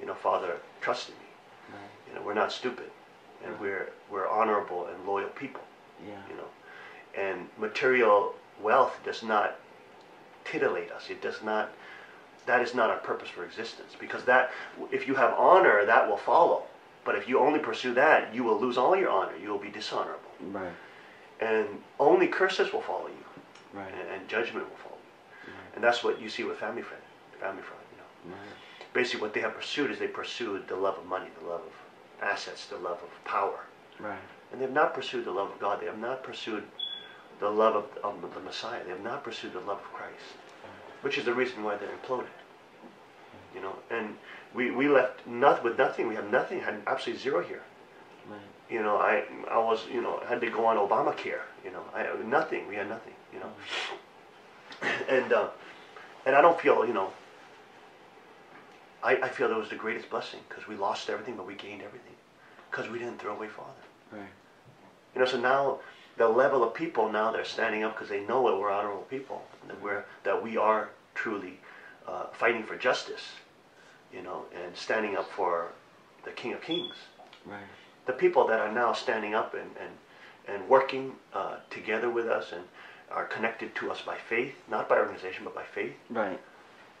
you know, Father trusted me. Right. You know, we're not stupid, and Right. we're we're honorable and loyal people. Yeah. You know, and material wealth does not titillate us. It does not. That is not our purpose for existence. Because that, if you have honor, that will follow. But if you only pursue that, you will lose all your honor. You will be dishonorable, Right. and only curses will follow you, Right. and, and judgment will follow. And that's what you see with family friend, family fraud. You know, Right. basically what they have pursued is they pursued the love of money, the love of assets, the love of power, Right. and they have not pursued the love of God. They have not pursued the love of, of the Messiah. They have not pursued the love of Christ, which is the reason why they're imploded. You know, and we, we left not, with nothing. We have nothing. Had absolutely zero here. Right. You know, I I was you know had to go on Obamacare. You know, I nothing. We had nothing. You know, and uh, and I don't feel you know. I, I feel that was the greatest blessing because we lost everything, but we gained everything because we didn't throw away Father. Right. You know, so now the level of people now they're standing up because they know that we're honorable people, that we're that we are truly uh, fighting for justice, you know, and standing up for the King of Kings. Right. The people that are now standing up and and and working uh, together with us and are connected to us by faith, not by organization, but by faith, Right.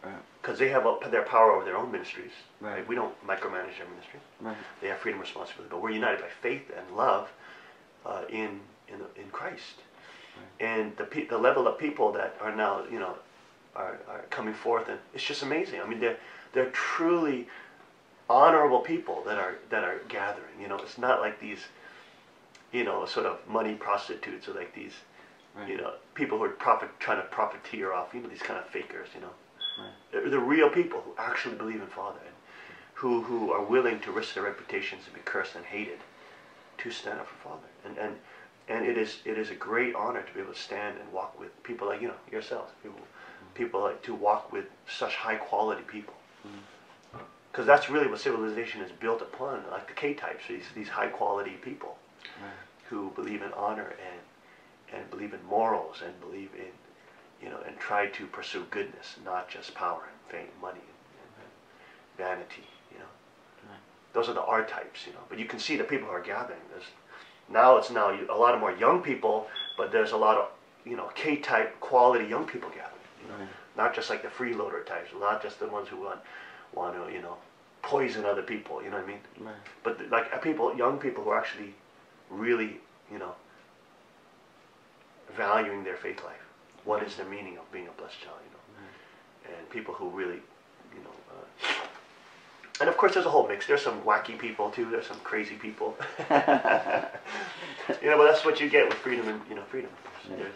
Right. because they have a, their power over their own ministries. Right. We don't micromanage their ministry. Right. They have freedom and responsibility, but we're united by faith and love uh, in in in Christ. Right. And the pe- the level of people that are now you know are, are coming forth, and it's just amazing. I mean, they're they're truly honorable people that are that are gathering. You know, it's not like these you know sort of money prostitutes or like these Right. you know people who are profit trying to profiteer off. You know, these kind of fakers. You know. Right. They're the real people who actually believe in Father and who, who are willing to risk their reputations and be cursed and hated to stand up for Father. And, and, and it, is, it is a great honor to be able to stand and walk with people like, you know, yourselves, people, people like to walk with such high quality people. Mm-hmm. Because that's really what civilization is built upon, like the K-types, these, these high quality people Right. who believe in honor and, and believe in morals and believe in, you know, and try to pursue goodness, not just power and fame, money and, and vanity, you know. Right. Those are the R types, you know. But you can see the people who are gathering. There's now it's now a lot of more young people, but there's a lot of you know K-type quality young people gathering. You know? Right. Not just like the freeloader types, not just the ones who want want to, you know, poison other people. You know what I mean? Right. But like people, young people who are actually really, you know, valuing their faith life. What is the meaning of being a blessed child? You know, and people who really, you know. Uh, and of course, there's a whole mix. There's some wacky people too. There's some crazy people. you know, but that's what you get with freedom and you know freedom. There's,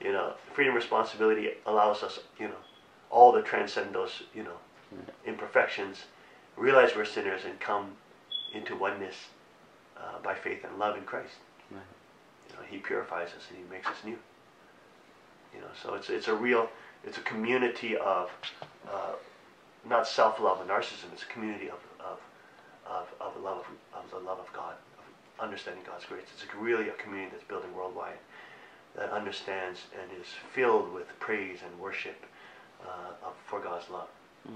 you know, freedom responsibility allows us, you know, all to transcend those, you know, imperfections, realize we're sinners, and come into oneness uh, by faith and love in Christ. Right. You know, He purifies us and He makes us new. You know, so it's it's a real, it's a community of uh, not self-love and narcissism. It's a community of of of, of love of, of the love of God, of understanding God's grace. It's a, really a community that's building worldwide that understands and is filled with praise and worship uh, of, for God's love. Mm.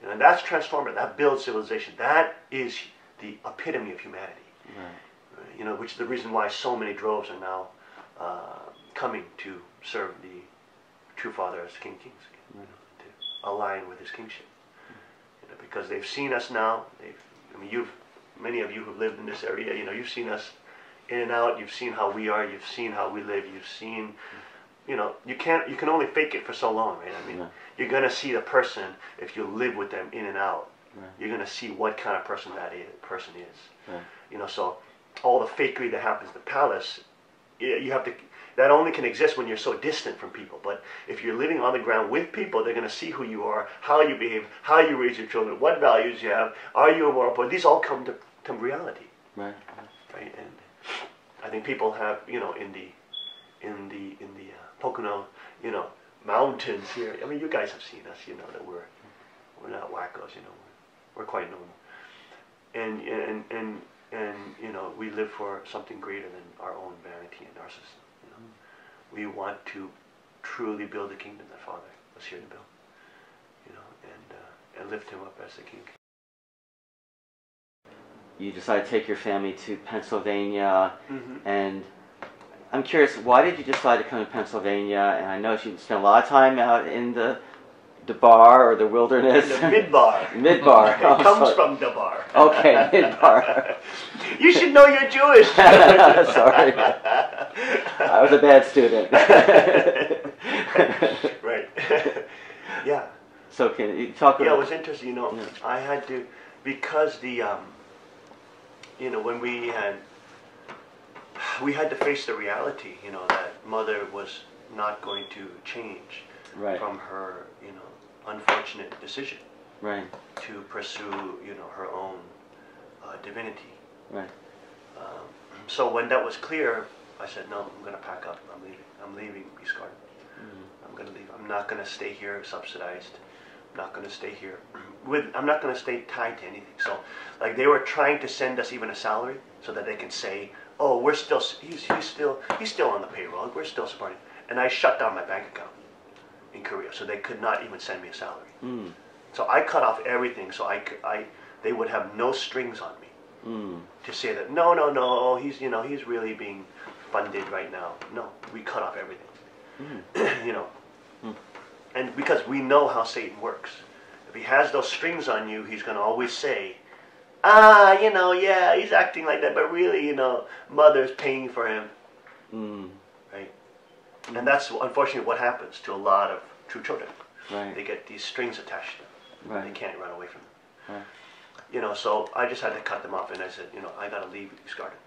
You know, and that's transformative. That builds civilization. That is the epitome of humanity. Right. You know, which is the reason why so many droves are now uh, coming to serve the true Father as King Kings, you know, to align with His kingship. You know, because they've seen us now. They've, I mean, you've many of you who've lived in this area. You know, you've seen us in and out. You've seen how we are. You've seen how we live. You've seen, you know, you can't. You can only fake it for so long, right? I mean, Yeah. you're gonna see the person if you live with them in and out. Right. You're gonna see what kind of person that is, person is. Right. You know, so all the fakery that happens in the palace, you have to. That only can exist when you're so distant from people. But if you're living on the ground with people, they're going to see who you are, how you behave, how you raise your children, what values you have. Are you a moral person? These all come to, to reality, Right. right? And I think people have, you know, in the in the in the uh, Pocono, you know, mountains here. I mean, you guys have seen us. You know that we're we're not wackos. You know, we're quite normal. And and and and you know, we live for something greater than our own vanity and narcissism. You know, we want to truly build the kingdom that Father was here to build. You know, and uh, and lift Him up as the King. You decided to take your family to Pennsylvania, Mm-hmm. and I'm curious, why did you decide to come to Pennsylvania? And I know you spent a lot of time out in the the bar or the wilderness. The midbar. Midbar. It Oh, comes sorry. from the bar. Okay, midbar. you should know you're Jewish. Sorry. I was a bad student. right. yeah. so can you talk Yeah, it was interesting. You know, Yeah. I had to because the um, you know when we had we had to face the reality. You know that mother was not going to change right. from her unfortunate decision Right. to pursue you know her own uh, divinity. Right. Um, so when that was clear, I said, no, I'm going to pack up. I'm leaving. I'm leaving East Garden. Mm-hmm. I'm going to leave. I'm not going to stay here subsidized. I'm not going to stay here with. I'm not going to stay tied to anything. So, like they were trying to send us even a salary so that they can say, oh, we're still. He's, he's still. He's still on the payroll. We're still supporting. And I shut down my bank account in Korea, so they could not even send me a salary. Mm. So I cut off everything, so I, could- I they would have no strings on me Mm. to say that no, no, no, he's you know he's really being funded right now. No, we cut off everything. Mm. you know, Mm. and because we know how Satan works. If he has those strings on you, he's going to always say, ah, you know, yeah, he's acting like that, but really, you know, mother's paying for him, Mm. Right? And that's unfortunately what happens to a lot of true children. They get these strings attached to them. They can't run away from them. Right. You know, so I just had to cut them off, and I said, you know, I got to leave East Garden.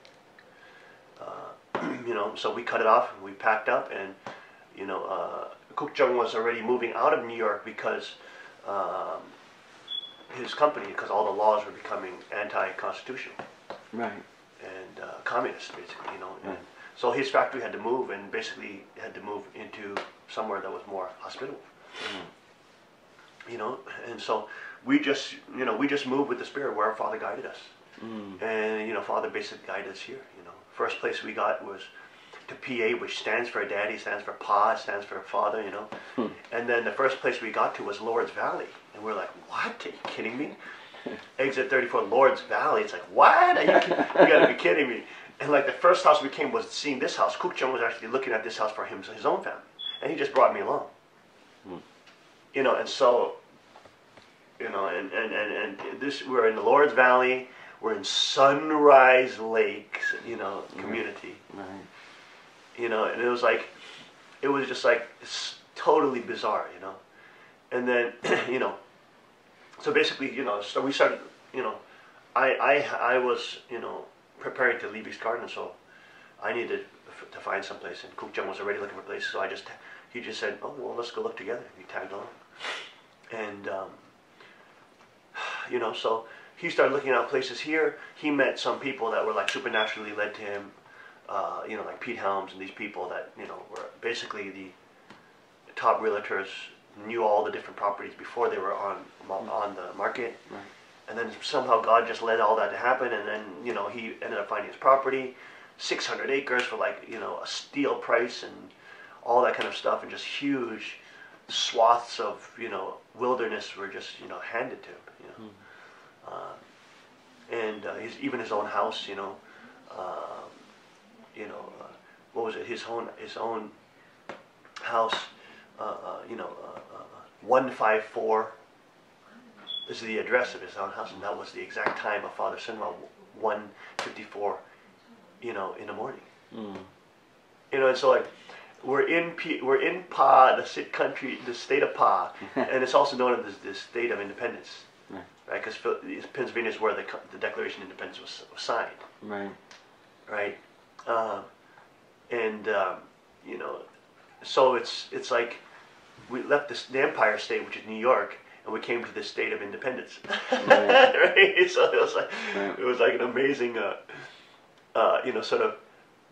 Uh, you know, so we cut it off, and we packed up, and you know, uh, Kook Jin was already moving out of New York because um, his company, because all the laws were becoming anti-constitutional Right. and uh, communist, basically, you know. And Right. So his factory had to move, and basically had to move into somewhere that was more hospitable. You know, and so we just, you know, we just moved with the Spirit where our Father guided us. Mm. And you know, Father basically guided us here. You know, first place we got was to PA, which stands for Daddy, stands for Pa, stands for Father. You know, Hmm. and then the first place we got to was Lord's Valley, and we're like, what? Are you kidding me? Exit 34, Lord's Valley. It's like, what? Are you, you gotta be kidding me. And like the first house we came was seeing this house. Kook Jin was actually looking at this house for him, his own family, and he just brought me along. Hmm. You know, and so you know, and, and, and, and this we're in the Lord's Valley. We're in Sunrise Lakes, you know, community. Right. You know, and it was like, it was just like totally bizarre, you know. And then, you know, so basically, you know, so we started, you know, I I I was, you know, preparing to leave East Garden, so I needed to find some place. and Kook Jin was already looking for places, so I just he just said, oh well, let's go look together. He tagged along, and um, you know, so he started looking out places here. He met some people that were like supernaturally led to him, uh, you know, like Pete Helms and these people that you know were basically the top realtors knew all the different properties before they were on on the market. Right. And then somehow God just led all that to happen, and then you know he ended up finding his property, 600 acres for like you know a steal price and all that kind of stuff, and just huge swaths of you know wilderness were just you know handed to him. You know, uh, and uh, his, even his own house, you know, uh, you know, uh, what was it? His own his own house, uh, uh, you know, uh, uh, one five four is the address of his own house, and that was the exact time of Father Seonghwa, one fifty four, you know, in the morning. Mm. You know, and so like we're in P, we're in Pa, the sit country, the state of Pa, and it's also known as the state of independence, Right. right? Because Pennsylvania is where the, the Declaration of Independence was, was signed, Right. right? Um, and um, you know, so it's it's like we left this, the Empire State, which is New York, and we came to the state of independence, Right. right? So it was like Right. it was like an amazing, uh, uh, you know, sort of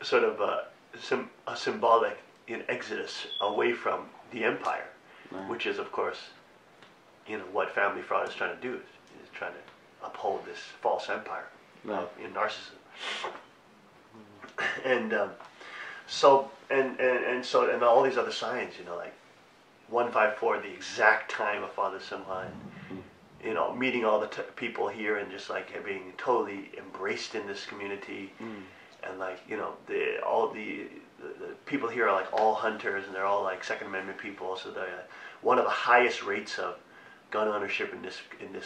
sort of uh, sim- a symbolic in exodus away from the empire, Right. which is of course, you know, what family fraud is trying to do is, is trying to uphold this false empire of in narcissism. And um, so and, and and so and all these other signs, you know, like one five four, the exact time of Father Seonghwa, and, you know, meeting all the t- people here and just like being totally embraced in this community Mm. and like you know the all the, the, the people here are like all hunters and they're all like Second Amendment people. So they're one of the highest rates of gun ownership in this in this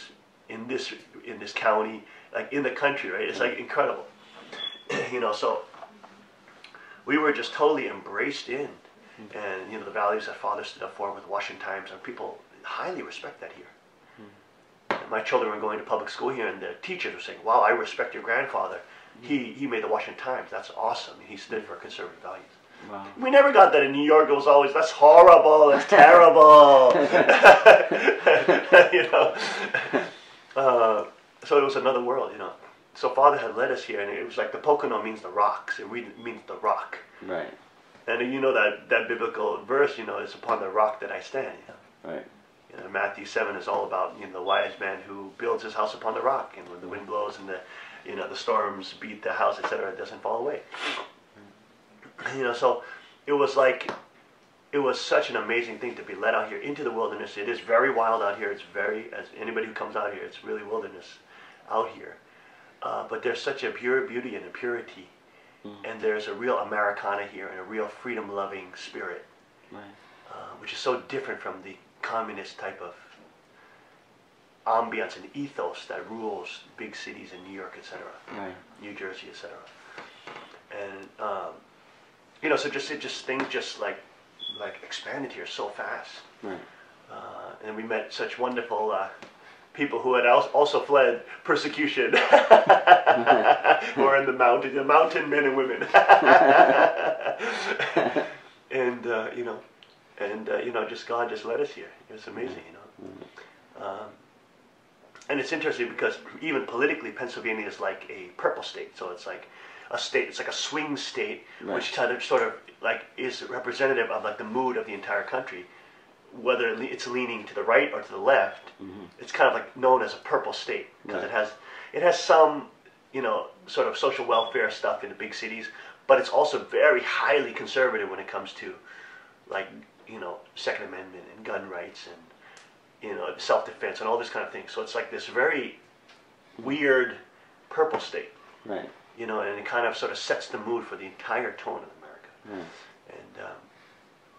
in this in this county, like in the country, right? It's like incredible, you know. So we were just totally embraced in, and you know the values that Father stood up for with the Washington Times, and people highly respect that here. And my children were going to public school here, and the teachers were saying, "Wow, I respect your grandfather. He he made the Washington Times. That's awesome. He stood for conservative values." Wow. We never got that in New York. It was always that's horrible. That's terrible. you know. Uh, so it was another world, you know. So Father had led us here, and it was like the Pocono means the rocks. It means the rock. Right. And you know that that biblical verse, you know, is upon the rock that I stand. You know? Right. You know, Matthew seven is all about you know the wise man who builds his house upon the rock, and when the wind blows and the you know the storms beat the house, etc., it doesn't fall away. You know, so it was like it was such an amazing thing to be led out here into the wilderness. It is very wild out here. It's very as anybody who comes out here, it's really wilderness out here. Uh, but there's such a pure beauty and a purity, and there's a real Americana here and a real freedom-loving spirit Right. uh, which is so different from the communist type of ambiance and ethos that rules big cities in New York, etc., Right. New Jersey, etc. And um, you know, so just it just things just like like expanded here so fast, Right. uh, and we met such wonderful. Uh, People who had als- also fled persecution, who are in the mountain, the mountain men and women, and uh, you know, and uh, you know, just God just led us here. It was amazing, you know. Um, and it's interesting because even politically, Pennsylvania is like a purple state. So it's like a state. It's like a swing state, Right. which kind of sort of like is representative of like the mood of the entire country. Whether it le- it's leaning to the right or to the left, it's kind of like known as a purple state because Right. it has it has some you know sort of social welfare stuff in the big cities, but it's also very highly conservative when it comes to like you know Second Amendment and gun rights and you know self defense and all this kind of thing. So it's like this very weird purple state, Right. you know, and it kind of sort of sets the mood for the entire tone of America. And um,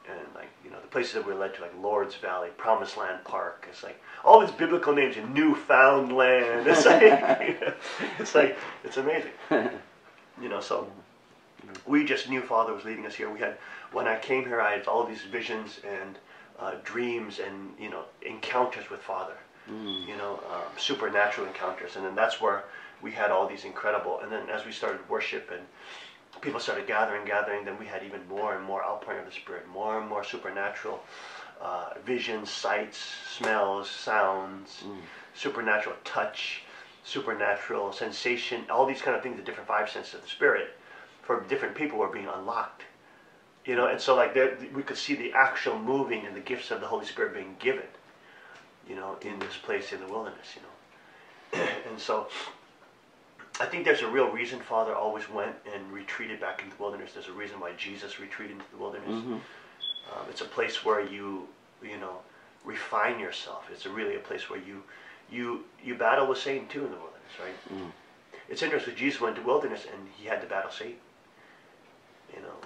and like you know the places that we are led to like Lord's Valley, Promised Land Park. It's like all these biblical names in Newfoundland. It's like it's like it's amazing. You know, so we just knew Father was leading us here. We had when I came here, I had all these visions and uh, dreams and you know encounters with Father. You know, um, supernatural encounters, and then that's where we had all these incredible. And then as we started worship and people started gathering, gathering, then we had even more and more outpouring of the Spirit, more and more supernatural uh, visions, sights, smells, sounds, supernatural touch, supernatural sensation, all these kind of things, the different five senses of the Spirit for different people were being unlocked. You know, and so like there, we could see the actual moving and the gifts of the Holy Spirit being given, you know, in this place in the wilderness, you know. and so I think there's a real reason Father always went and retreated back into the wilderness. There's a reason why Jesus retreated into the wilderness. Mhm. Um, it's a place where you, you know, refine yourself. It's a really a place where you, you, you battle with Satan too in the wilderness, right? Mm. It's interesting. Jesus went to wilderness and he had to battle Satan. You know,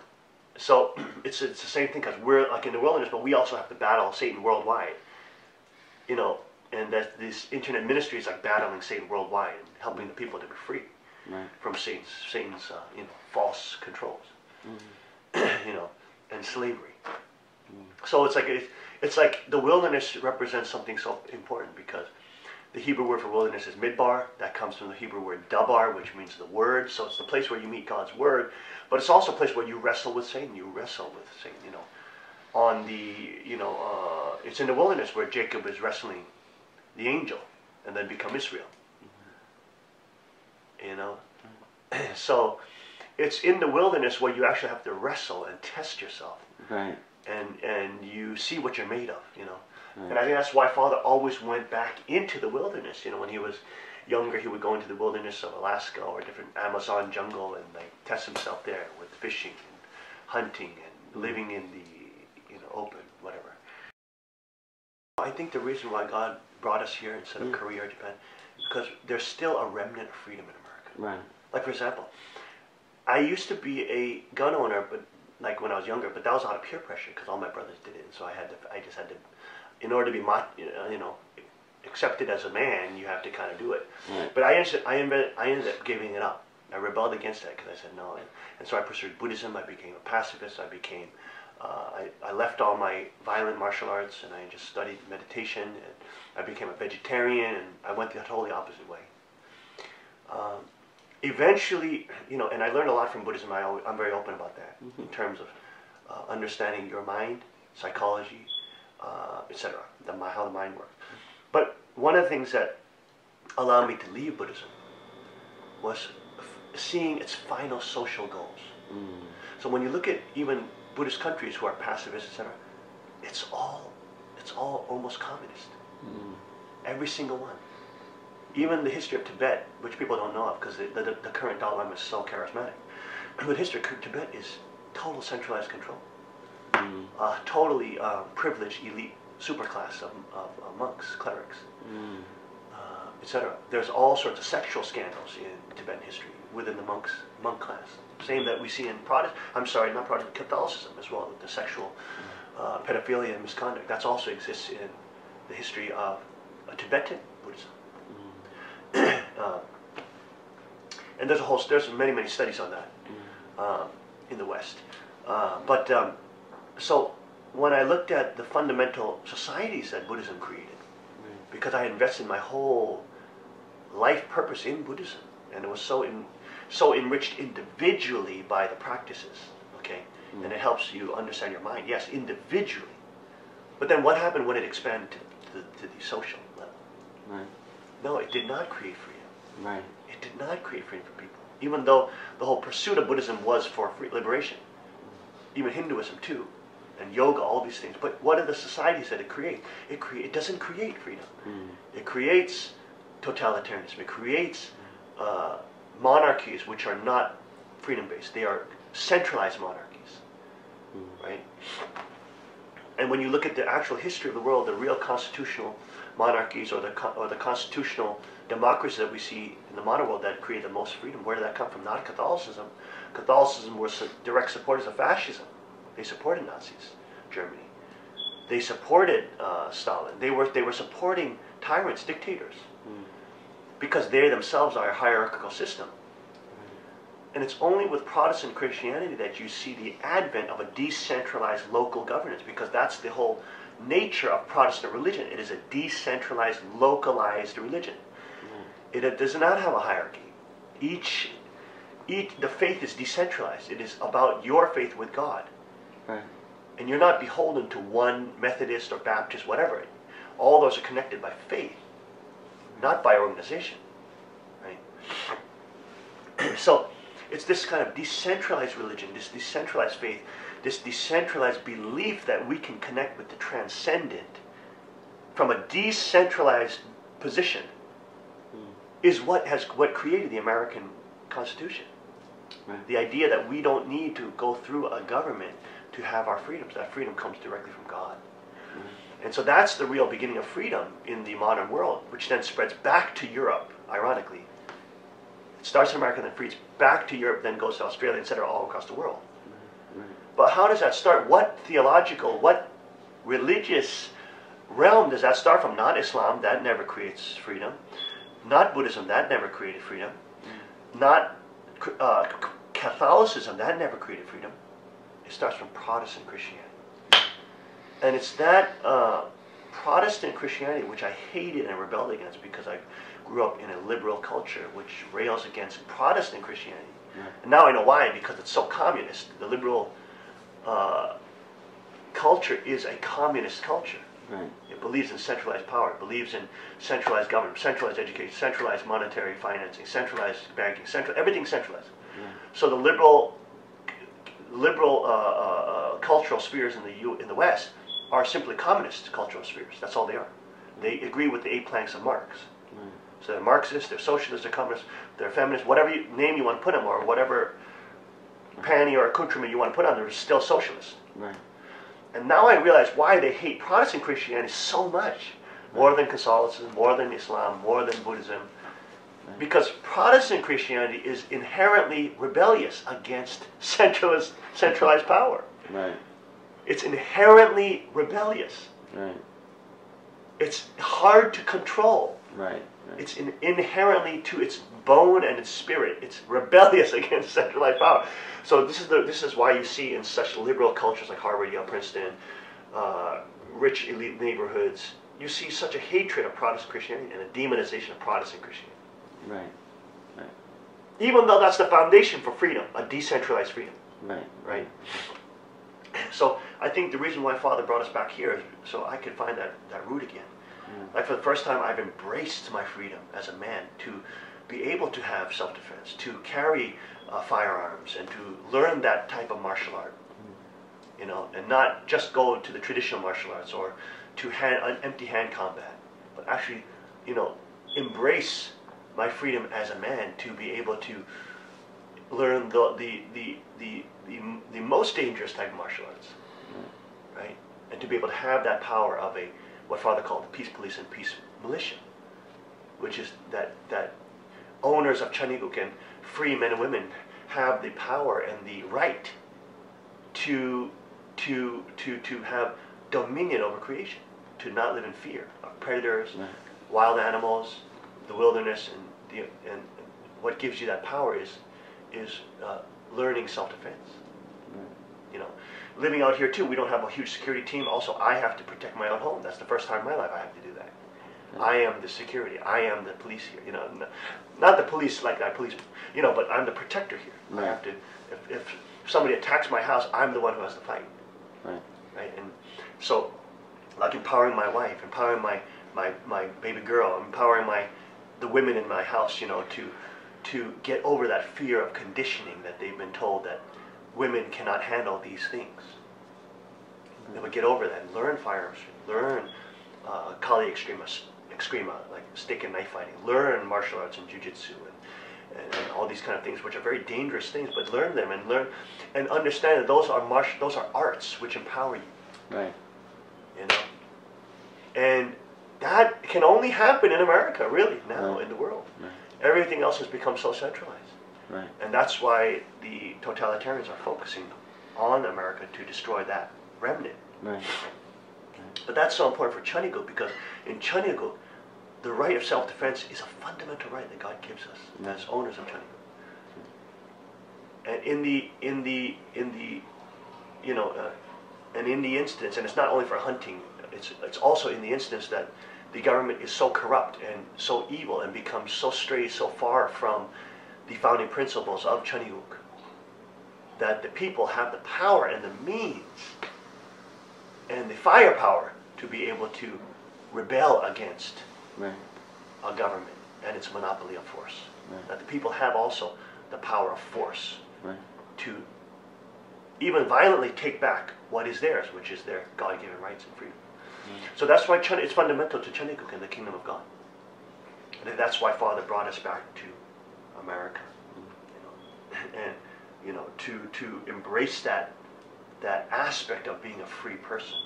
so it's it's the same thing because we're like in the wilderness, but we also have to battle Satan worldwide. You know, and that this internet ministry is like battling Satan worldwide and helping the people to be free Right. from Satan's Satan's uh, you know false controls, you know, and slavery. So it's like it's, it's like the wilderness represents something so important because the Hebrew word for wilderness is midbar. That comes from the Hebrew word dabar, which means the word. So it's the place where you meet God's word, but it's also a place where you wrestle with Satan. You wrestle with Satan. You know, on the you know uh, it's in the wilderness where Jacob is wrestling the angel and then become Israel. You know, so it's in the wilderness where you actually have to wrestle and test yourself Right. and and you see what you're made of, you know. Right. And I think that's why Father always went back into the wilderness. You know, when he was younger, he would go into the wilderness of Alaska or different Amazon jungle and like test himself there with fishing and hunting and living in the you know open, whatever. I think the reason why God brought us here instead of Mm. Korea or Japan, because there's still a remnant of freedom in America. Right. Like for example, I used to be a gun owner, but like when I was younger, but that was out of peer pressure because all my brothers did it, and so I had to. I just had to, in order to be mo- you know, accepted as a man, you have to kind of do it. Right. But I ended, I ended, I ended up giving it up. I rebelled against that because I said no, and, and so I pursued Buddhism. I became a pacifist. I became. Uh, I, I left all my violent martial arts and I just studied meditation and I became a vegetarian and I went the totally opposite way. Um, eventually, you know, and I learned a lot from Buddhism. I always, I'm very open about that in terms of uh, understanding your mind, psychology, uh, etc. The how the mind works. But one of the things that allowed me to leave Buddhism was f- seeing its final social goals. Mm. So when you look at even Buddhist countries who are pacifists, etc., it's all it's all almost communist. Mm. Every single one. Even the history of Tibet, which people don't know of because the, the, the current Dalai Lama is so charismatic, but history of Tibet is total centralized control. Mm. Uh, totally uh, privileged elite superclass of, of, of monks, clerics, Mm. uh, etc. There's all sorts of sexual scandals in Tibetan history within the monks monk class. Same that we see in Protestant. I'm sorry, not Protestant Catholicism as well. The sexual uh, pedophilia and misconduct. That also exists in the history of Tibetan Buddhism. uh, and there's a whole there's many many studies on that um, in the West. Uh, but um, so when I looked at the fundamental societies that Buddhism created, because I invested my whole life purpose in Buddhism, and it was so in, so enriched individually by the practices. Okay, and it helps you understand your mind. Yes, individually. But then what happened when it expanded to, to, to the social level? Right. No, it did not create freedom. Right. It did not create freedom for people. Even though the whole pursuit of Buddhism was for free liberation, even Hinduism too, and yoga, all these things. But what are the societies that it creates? It crea- It doesn't create freedom. Mm. It creates totalitarianism. It creates uh, monarchies which are not freedom-based. They are centralized monarchies, right? And when you look at the actual history of the world, the real constitutional monarchies or the or the constitutional democracies that we see in the modern world that create the most freedom, where did that come from? Not Catholicism. Catholicism su- direct supporters of fascism. They supported Nazis. Germany. They supported uh, Stalin. They were they were supporting tyrants, dictators, because they themselves are a hierarchical system. And it's only with Protestant Christianity that you see the advent of a decentralized local governance, because that's the whole nature of Protestant religion. It is a decentralized, localized religion. It, it does not have a hierarchy. Each, each, the faith is decentralized. It is about your faith with God. Right. And you're not beholden to one Methodist or Baptist, whatever. All those are connected by faith, not by organization. Right? so it's this kind of decentralized religion, this decentralized faith, this decentralized belief that we can connect with the transcendent from a decentralized position hmm. is what has what created the American Constitution. Right. The idea that we don't need to go through a government to have our freedoms. That freedom comes directly from God. And so that's the real beginning of freedom in the modern world, which then spreads back to Europe, ironically. It starts in America, then spreads back to Europe, then goes to Australia, etc., all across the world. But how does that start? What theological, what religious realm does that start from? Not Islam, that never creates freedom. Not Buddhism, that never created freedom. Not uh, Catholicism, that never created freedom. It starts from Protestant Christianity. And it's that uh, Protestant Christianity which I hated and rebelled against because I grew up in a liberal culture which rails against Protestant Christianity. Right. And now I know why, because it's so communist. The liberal uh, culture is a communist culture. Right. It believes in centralized power. It believes in centralized government, centralized education, centralized monetary financing, centralized banking, central everything centralized. Yeah. So the liberal liberal uh, uh, uh, cultural spheres in the U, in the West are simply communist cultural spheres. That's all they are. They agree with the eight planks of Marx. Right. So they're Marxists, they're socialists, they're communists, they're feminists, whatever you, name you want to put them, or whatever panty or accoutrement you want to put on, them. they're still socialists. Right. And now I realize why they hate Protestant Christianity so much, more than Catholicism, more than Islam, more than Buddhism, because Protestant Christianity is inherently rebellious against centralist, centralized power. Right. It's inherently rebellious. Right. It's hard to control. Right. Right. It's in, inherently to its bone and its spirit. It's rebellious against centralized power. So this is the this is why you see in such liberal cultures like Harvard, Yale, Princeton, uh, rich elite neighborhoods, you see such a hatred of Protestant Christianity and a demonization of Protestant Christianity. Right. Right. Even though that's the foundation for freedom, a decentralized freedom, Right. right? So I think the reason why Father brought us back here is so I could find that, that root again. Like for the first time, I've embraced my freedom as a man to be able to have self-defense, to carry uh, firearms, and to learn that type of martial art. You know, and not just go to the traditional martial arts or to hand, an empty hand combat, but actually, you know, embrace my freedom as a man to be able to learn the the the the, the, the most dangerous type of martial arts, right? And to be able to have that power of a what Father called the peace police and peace militia, which is that that owners of Cheon Il Guk and free men and women have the power and the right to to to to have dominion over creation, to not live in fear of predators, wild animals, the wilderness, and the and what gives you that power is is uh, learning self-defense. Right. Living out here too, we don't have a huge security team. Also, I have to protect my own home. That's the first time in my life I have to do that. I am the security. I am the police here. You know, not the police like I police. You know, but I'm the protector here. I have to. If, if somebody attacks my house, I'm the one who has to fight. Right. Right. And so, like empowering my wife, empowering my my my baby girl, empowering my the women in my house. You know, to to get over that fear of conditioning that they've been told that women cannot handle these things. They would get over that, learn firearms, learn uh, Kali Extrema, Extrema, like stick and knife fighting, learn martial arts and jujitsu and, and, and all these kind of things, which are very dangerous things, but learn them and learn and understand that those are martial, those are arts which empower you, Right. you know. And that can only happen in America, really, now Right. in the world. Right. Everything else has become so centralized. Right. And that's why the totalitarians are focusing on America to destroy that remnant Right. But that's so important for Cheon Il Guk because in Cheon Il Guk, the right of self-defense is a fundamental right that God gives us as owners of Cheon Il Guk. And in the in the in the you know, uh, and in the instance, and it's not only for hunting, it's it's also in the instance that the government is so corrupt and so evil and becomes so stray so far from the founding principles of Cheon Il Guk that the people have the power and the means and the firepower to be able to rebel against Right. a government and its monopoly of force. Right. That the people have also the power of force Right. to even violently take back what is theirs, which is their God-given rights and freedom. So that's why Chun- it's fundamental to Cheon Il Guk and the kingdom of God. And that's why Father brought us back to America, mm. you know, and you know to to embrace that that aspect of being a free person,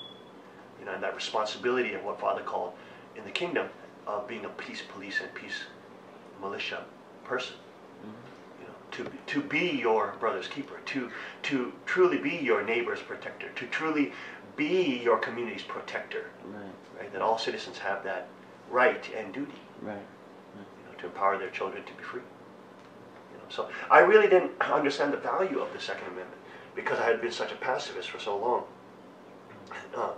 you know, and that responsibility of what Father called in the kingdom of being a peace police and peace militia person you know, to, to be your brother's keeper, to, to truly be your neighbor's protector, to truly be your community's protector, Right. right? That all citizens have that right and duty, Right. you know, to empower their children to be free. You know, so I really didn't understand the value of the Second Amendment because I had been such a pacifist for so long uh,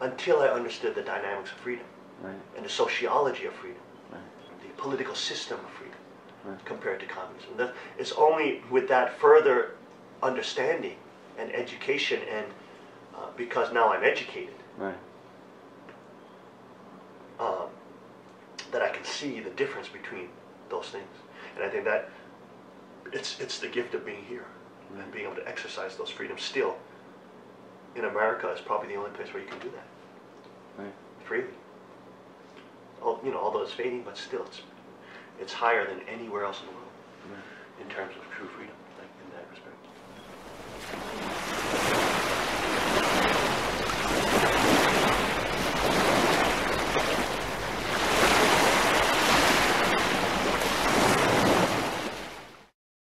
until I understood the dynamics of freedom Right. and the sociology of freedom Right. the political system of freedom Right. compared to communism. That- It's only with that further understanding and education, and uh, because now I'm educated, Right. um, that I can see the difference between those things. And I think that it's it's the gift of being here and being able to exercise those freedoms still in America is probably the only place where you can do that right. freely. All, you know, although it's fading, but still, it's it's higher than anywhere else in the world right. in terms of true freedom, like in that respect.